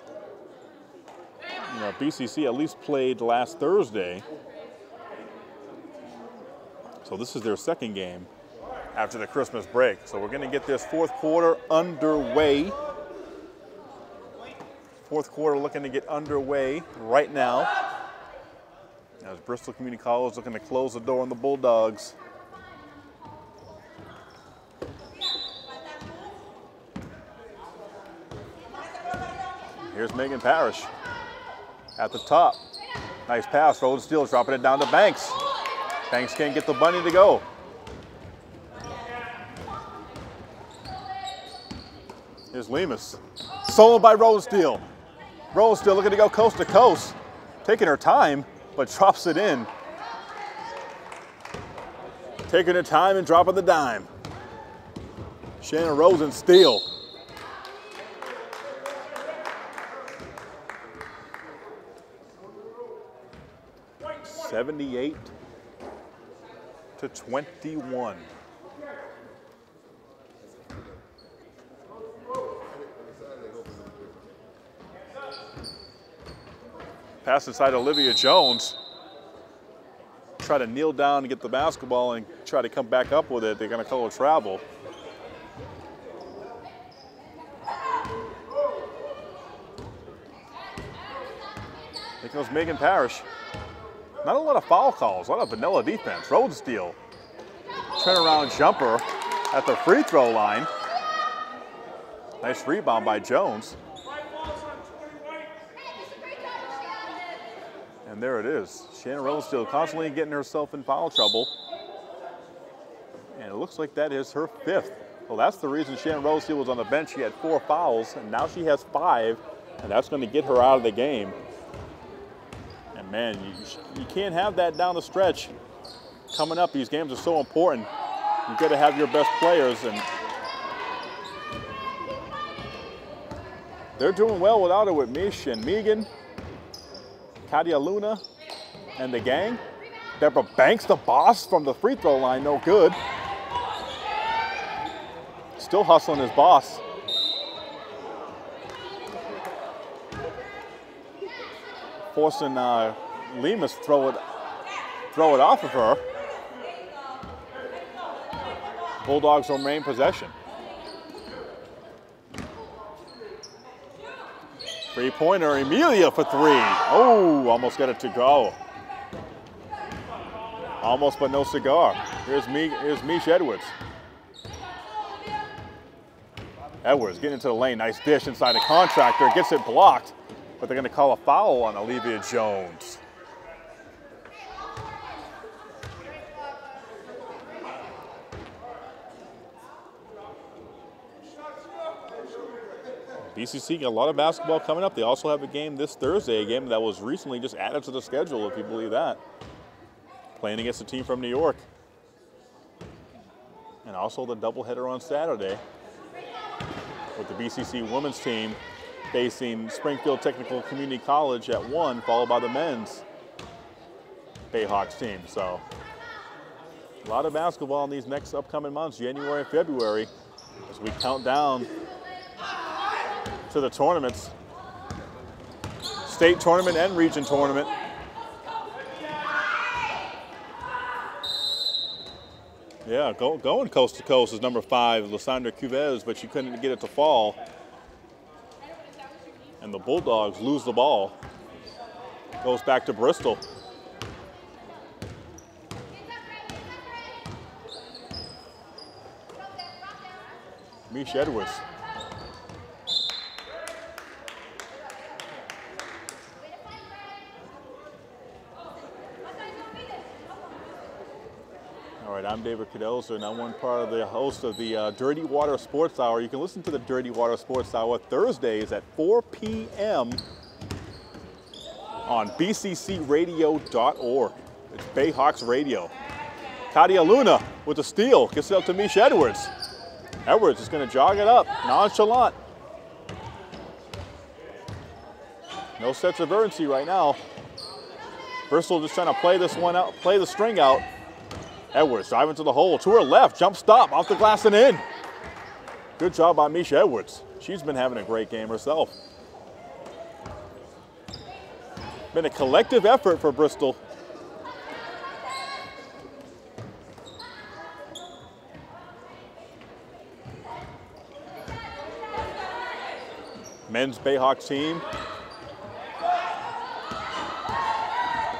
You know, BCC at least played last Thursday. So this is their second game after the Christmas break. So we're going to get this fourth quarter underway. Fourth quarter looking to get underway right now. As Bristol Community College looking to close the door on the Bulldogs. Here's Megan Parrish at the top. Nice pass, Rosensteel dropping it down to Banks. Banks can't get the bunny to go. Here's Lemus. Stolen by Rosensteel. Roland Steele looking to go coast to coast. Taking her time, but drops it in. Taking her time and dropping the dime. Shannon Rosensteel 78 to 21. Pass inside Olivia Jones. Try to kneel down and get the basketball and try to come back up with it. They're going to call a travel. It goes Megan Parrish. Not a lot of foul calls, a lot of vanilla defense. Rosensteel. Turnaround jumper at the free throw line. Nice rebound by Jones. And there it is. Shannon Rosensteel constantly getting herself in foul trouble. And it looks like that is her fifth. Well, that's the reason Shannon Rosensteel was on the bench. She had four fouls, and now she has five, and that's going to get her out of the game. Man, you, you can't have that down the stretch. Coming up, these games are so important. You've got to have your best players, and they're doing well without it with Mish and Megan. Katia Luna and the gang. Deborah Banks, the boss from the free throw line, no good. Still hustling his boss. Forcing uh, Lemus throw it, throw it off of her. Bulldogs remain possession. Three-pointer, Emilia for three. Oh, almost got it to go. Almost, but no cigar. Here's me. Here's Mish Edwards. Edwards getting into the lane. Nice dish inside the contractor. Gets it blocked, but they're going to call a foul on Olivia Jones. BCC got a lot of basketball coming up. They also have a game this Thursday, a game that was recently just added to the schedule, if you believe that. Playing against a team from New York. And also the doubleheader on Saturday with the BCC women's team facing Springfield Technical Community College at 1, followed by the men's Bayhawks team. So a lot of basketball in these next upcoming months, January and February, as we count down to the tournaments. State tournament and region tournament. Yeah, go, going coast to coast is number five, Lysandra Cuvez, but she couldn't get it to fall. And the Bulldogs lose the ball. Goes back to Bristol. Mish Edwards. I'm David Cardoza, and I'm one part of the host of the uh, Dirty Water Sports Hour. You can listen to the Dirty Water Sports Hour Thursdays at 4 p.m. on bccradio.org. It's Bayhawks Radio. Katia Luna with the steal, gets it up to Mish Edwards. Edwards is going to jog it up, nonchalant. No sense of urgency right now. Bristol just trying to play this one out, play the string out. Edwards driving to the hole, to her left, jump stop, off the glass and in. Good job by Misha Edwards. She's been having a great game herself. Been a collective effort for Bristol. Men's Bayhawks team.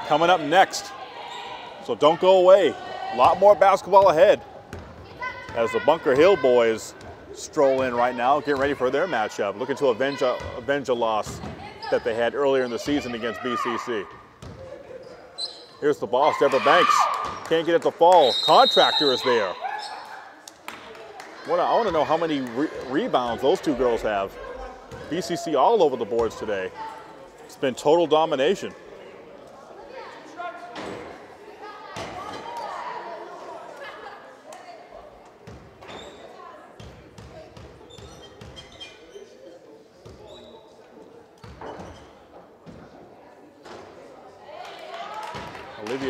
Coming up next. So don't go away. A lot more basketball ahead as the Bunker Hill boys stroll in right now, getting ready for their matchup, looking to avenge a, avenge a loss that they had earlier in the season against BCC. Here's the boss, Deborah Banks. Can't get it to fall. Contractor is there. What I want to know how many re rebounds those two girls have. BCC all over the boards today. It's been total domination.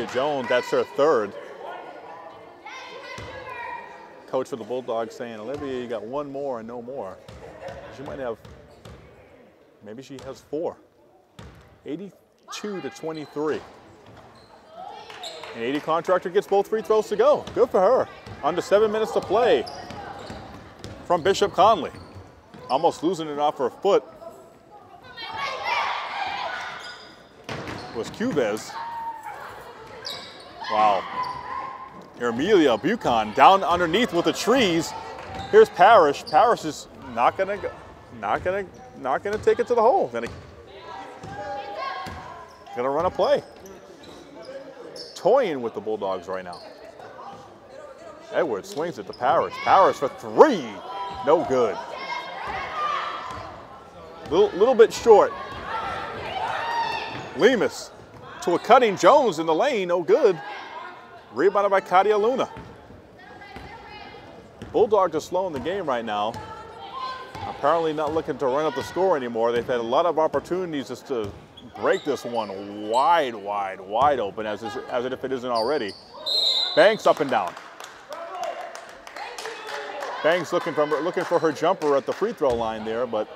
Jones, that's her third. Coach for the Bulldogs saying, Olivia, you got one more and no more. She might have, maybe she has four. 82 to 23. And Adia Contractor gets both free throws to go. Good for her. Under seven minutes to play from Bishop Connolly. Almost losing it off her foot was Cubez. Wow. Amelia Buchan down underneath with the trees. Here's Parrish. Parrish is not gonna go, not gonna, not gonna take it to the hole. Gonna, gonna run a play. Toying with the Bulldogs right now. Edwards swings it to Parrish. Parrish for three. No good. Little, little bit short. Lemus to a cutting Jones in the lane. No good. Rebounded by Katia Luna. Bulldogs are slowing the game right now. Apparently not looking to run up the score anymore. They've had a lot of opportunities just to break this one wide, wide, wide open as, as if it isn't already. Banks up and down. Banks looking for, looking for her jumper at the free throw line there, but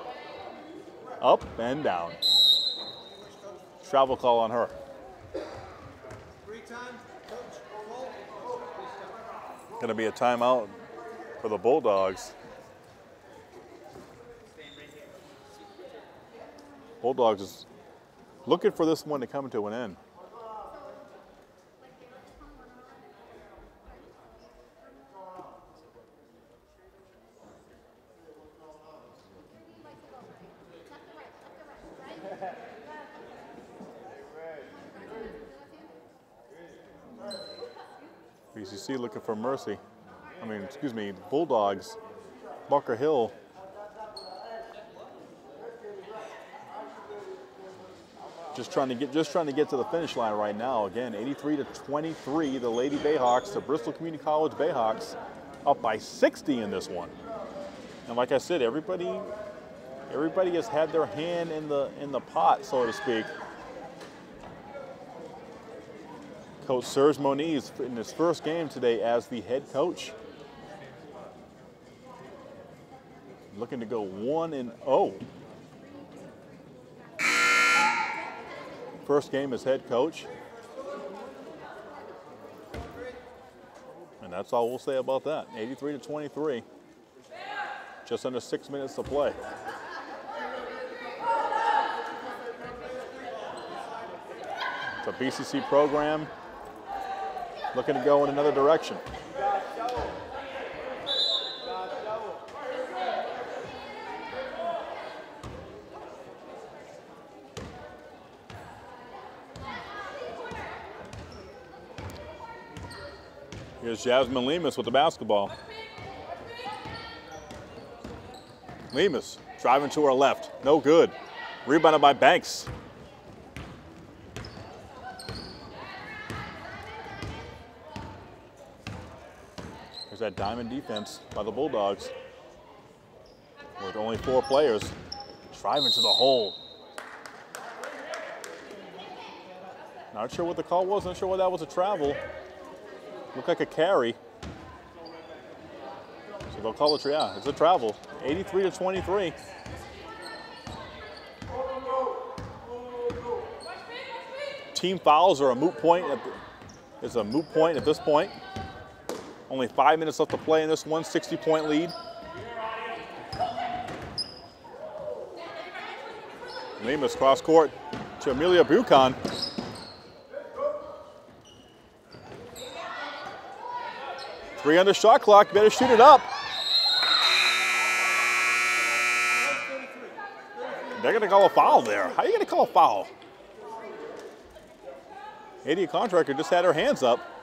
up and down. Travel call on her. Going to be a timeout for the Bulldogs. Bulldogs is looking for this one to come to an end. Looking for mercy. I mean, excuse me, Bulldogs, Bunker Hill. Just trying to get just trying to get to the finish line right now. Again, 83 to 23, the Lady Bayhawks, the Bristol Community College Bayhawks, up by 60 in this one. And like I said, everybody everybody has had their hand in the in the pot, so to speak. Coach Serge Moniz in his first game today as the head coach. Looking to go 1 and 0. First game as head coach. And that's all we'll say about that. 83 to 23. Just under six minutes to play. It's a BCC program looking to go in another direction. Here's Jasmine Lemus with the basketball. Lemus driving to her left. No good. Rebounded by Banks. That diamond defense by the Bulldogs. With only four players. Driving to the hole. Not sure what the call was. Not sure whether that was a travel. Looked like a carry. So they'll call it, yeah, it's a travel. 83 to 23. Team fouls are a moot point. It's a moot point at this point. Only five minutes left to play in this 160-point lead. Lemus cross court to Amelia Buchan. Three under shot clock, better shoot it up. They're gonna call a foul there. How are you gonna call a foul? Adia Contractor just had her hands up.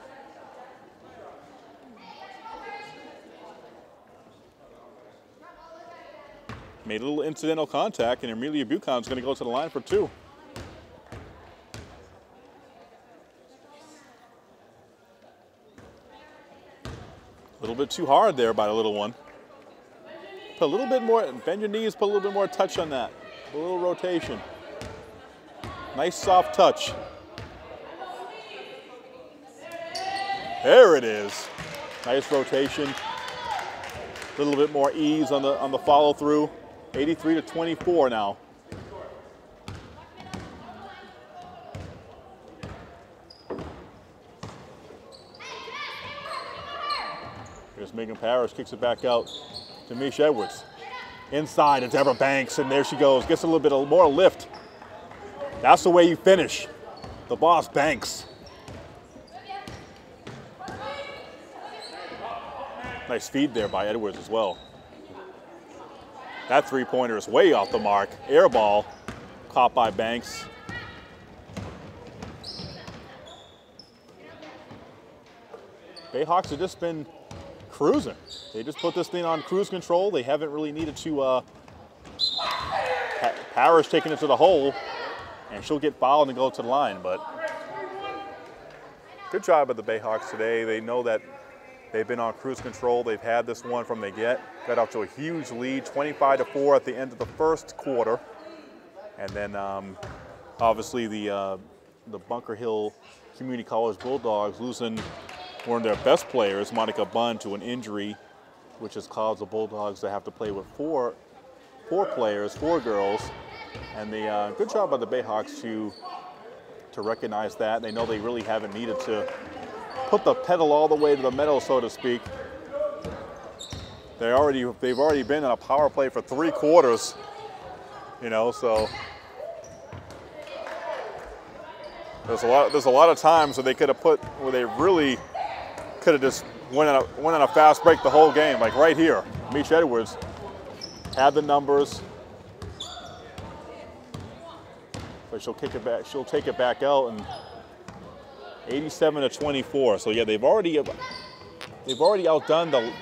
Made a little incidental contact, and Amelia Buchan's going to go to the line for two. A little bit too hard there by the little one. Put a little bit more, bend your knees, put a little bit more touch on that. A little rotation. Nice soft touch. There it is. Nice rotation. A little bit more ease on the on the follow through. 83 to 24 now. Here's Megan Parrish, kicks it back out to Mish Edwards. Inside to Deborah Banks, and there she goes. Gets a little bit more lift. That's the way you finish. The boss Banks. Nice feed there by Edwards as well. That three-pointer is way off the mark. Air ball caught by Banks. Bayhawks have just been cruising. They just put this thing on cruise control. They haven't really needed to. Uh, Parrish taking it to the hole, and she'll get fouled and go to the line. But good job of the Bayhawks today. They know that they've been on cruise control. They've had this one from the get. Got off to a huge lead, 25 to four at the end of the first quarter, and then um, obviously the uh, the Bunker Hill Community College Bulldogs losing one of their best players, Monica Bunn, to an injury, which has caused the Bulldogs to have to play with four, four players, four girls. And the uh, good job by the Bayhawks to to recognize that. They know they really haven't needed to put the pedal all the way to the metal, so to speak. They already they've already been in a power play for three quarters, you know. So there's a lot there's a lot of times where they could have put where they really could have just went on a went on a fast break the whole game, like right here. Mish Edwards had the numbers. But she'll kick it back, she'll take it back out and 87 to 24. So yeah, they've already they've already outdone the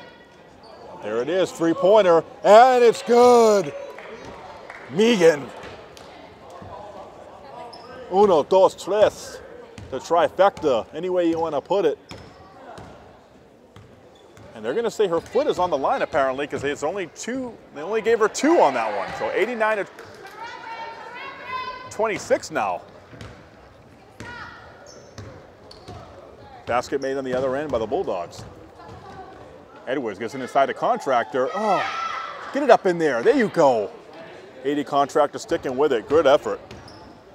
there it is, three-pointer, and it's good. Megan. Uno, dos, tres. The trifecta, any way you want to put it. And they're going to say her foot is on the line apparently because it's only two. They only gave her two on that one. So 89 to 26 now. Basket made on the other end by the Bulldogs. Edwards gets it inside the contractor. Oh, get it up in there. There you go. Adia Contractor sticking with it. Good effort.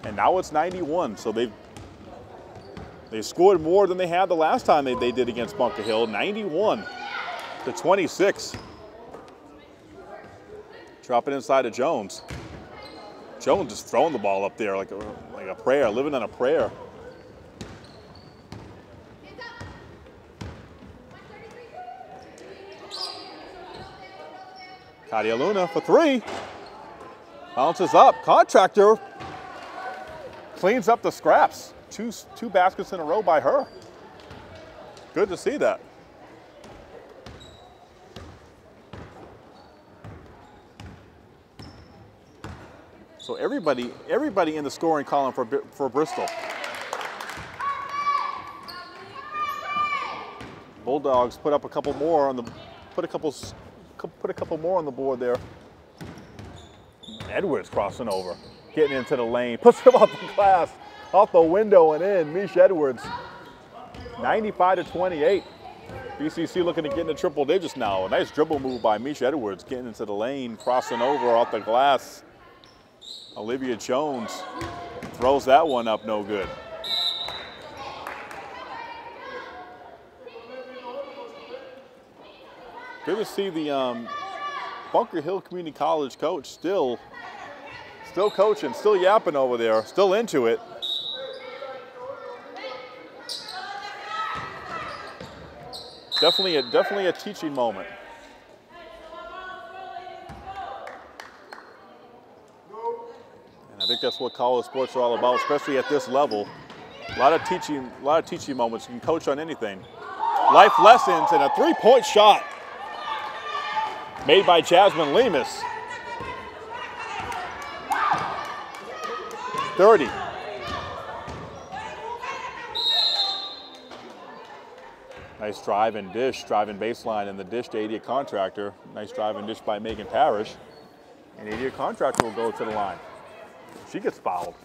And now it's 91. So they've they scored more than they had the last time they, they did against Bunker Hill. 91 to 26. Drop it inside to Jones. Jones just throwing the ball up there like a, like a prayer, living on a prayer. Katia Luna for three. Bounces up. Contractor cleans up the scraps. Two, two baskets in a row by her. Good to see that. So everybody, everybody in the scoring column for, for Bristol. Bulldogs put up a couple more on the, put a couple, put a couple more on the board there. Edwards crossing over, getting into the lane, puts him off the glass, off the window and in. Mish Edwards, 95 to 28. BCC looking to get into triple digits now. A nice dribble move by Mish Edwards, getting into the lane, crossing over off the glass. Olivia Jones throws that one up no good. Good to see the um, Bunker Hill Community College coach still, still coaching, still yapping over there, still into it. Definitely a, definitely a teaching moment. And I think that's what college sports are all about, especially at this level. A lot of teaching, a lot of teaching moments. You can coach on anything. Life lessons and a three-point shot made by Jasmine Lemus. 30. Nice drive and dish, driving baseline and the dish to Adia Contractor. Nice drive and dish by Megan Parrish. And Adia Contractor will go to the line. She gets fouled.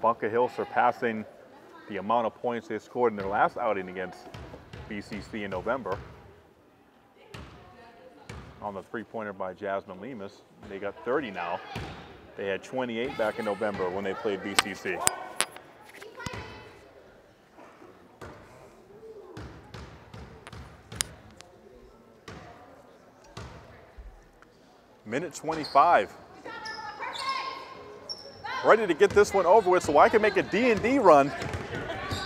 Bunker Hill surpassing the amount of points they scored in their last outing against BCC in November. On the three-pointer by Jasmine Lemus, they got 30 now. They had 28 back in November when they played BCC. Minute 25. Ready to get this one over with so I can make a D&D run.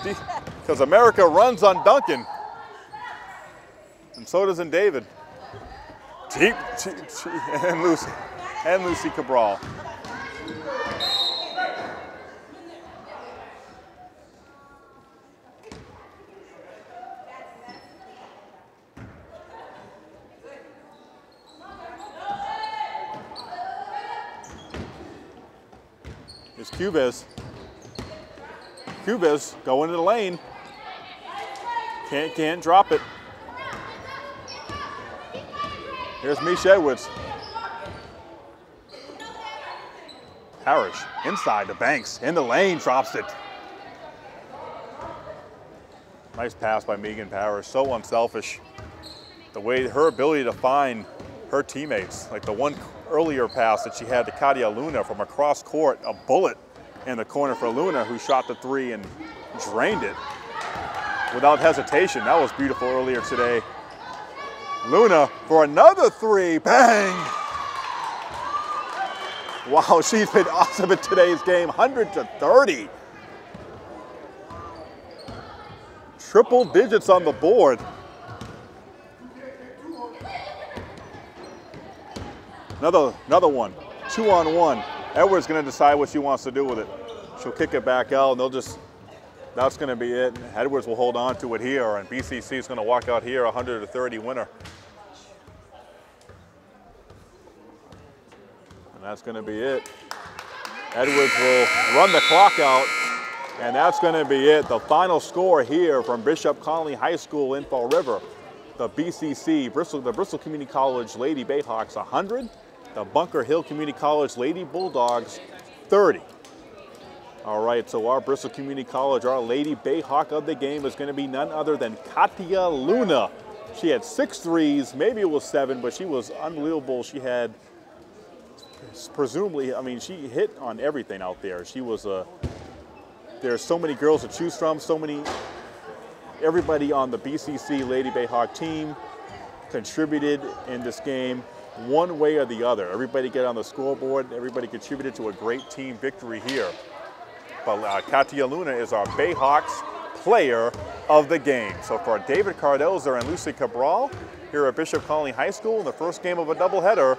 Because America runs on Dunkin'. And so does in David. Deep, deep, deep, and Lucy, and Lucy Cabral. It's Cubes. Cubes going to the lane. Can't, can't drop it. Here's Mish Edwards. Parrish inside the banks, in the lane, drops it. Nice pass by Megan Parrish, so unselfish. The way, her ability to find her teammates, like the one earlier pass that she had to Katia Luna from across court, a bullet in the corner for Luna who shot the three and drained it without hesitation. That was beautiful earlier today. Luna for another three, bang! Wow, she's been awesome in today's game, 100 to 30. Triple digits on the board. Another, another one, two on one. Edwards gonna decide what she wants to do with it. She'll kick it back out and they'll just, that's gonna be it. Edwards will hold on to it here and BCC is gonna walk out here 100 to 30 winner. That's gonna be it. Edwards will run the clock out and that's gonna be it. The final score here from Bishop Connolly High School in Fall River. The BCC, Bristol, the Bristol Community College Lady Bayhawks 100, the Bunker Hill Community College Lady Bulldogs 30. All right, so our Bristol Community College, our Lady Bayhawk of the game is going to be none other than Katia Luna. She had six threes, maybe it was seven, but she was unbelievable. She had, presumably, I mean, she hit on everything out there. She was a, there's so many girls to choose from, so many, everybody on the BCC Lady Bayhawk team contributed in this game one way or the other. Everybody get on the scoreboard, everybody contributed to a great team victory here. But uh, Katia Luna is our Bayhawks player of the game. So for David Cardoza and Lucy Cabral here at Bishop Connolly High School in the first game of a doubleheader,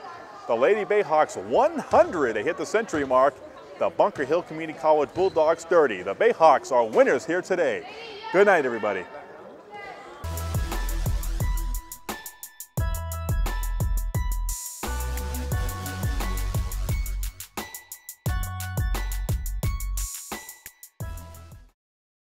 the Lady Bayhawks 100, they hit the century mark. The Bunker Hill Community College Bulldogs 30. The Bayhawks are winners here today. Good night, everybody.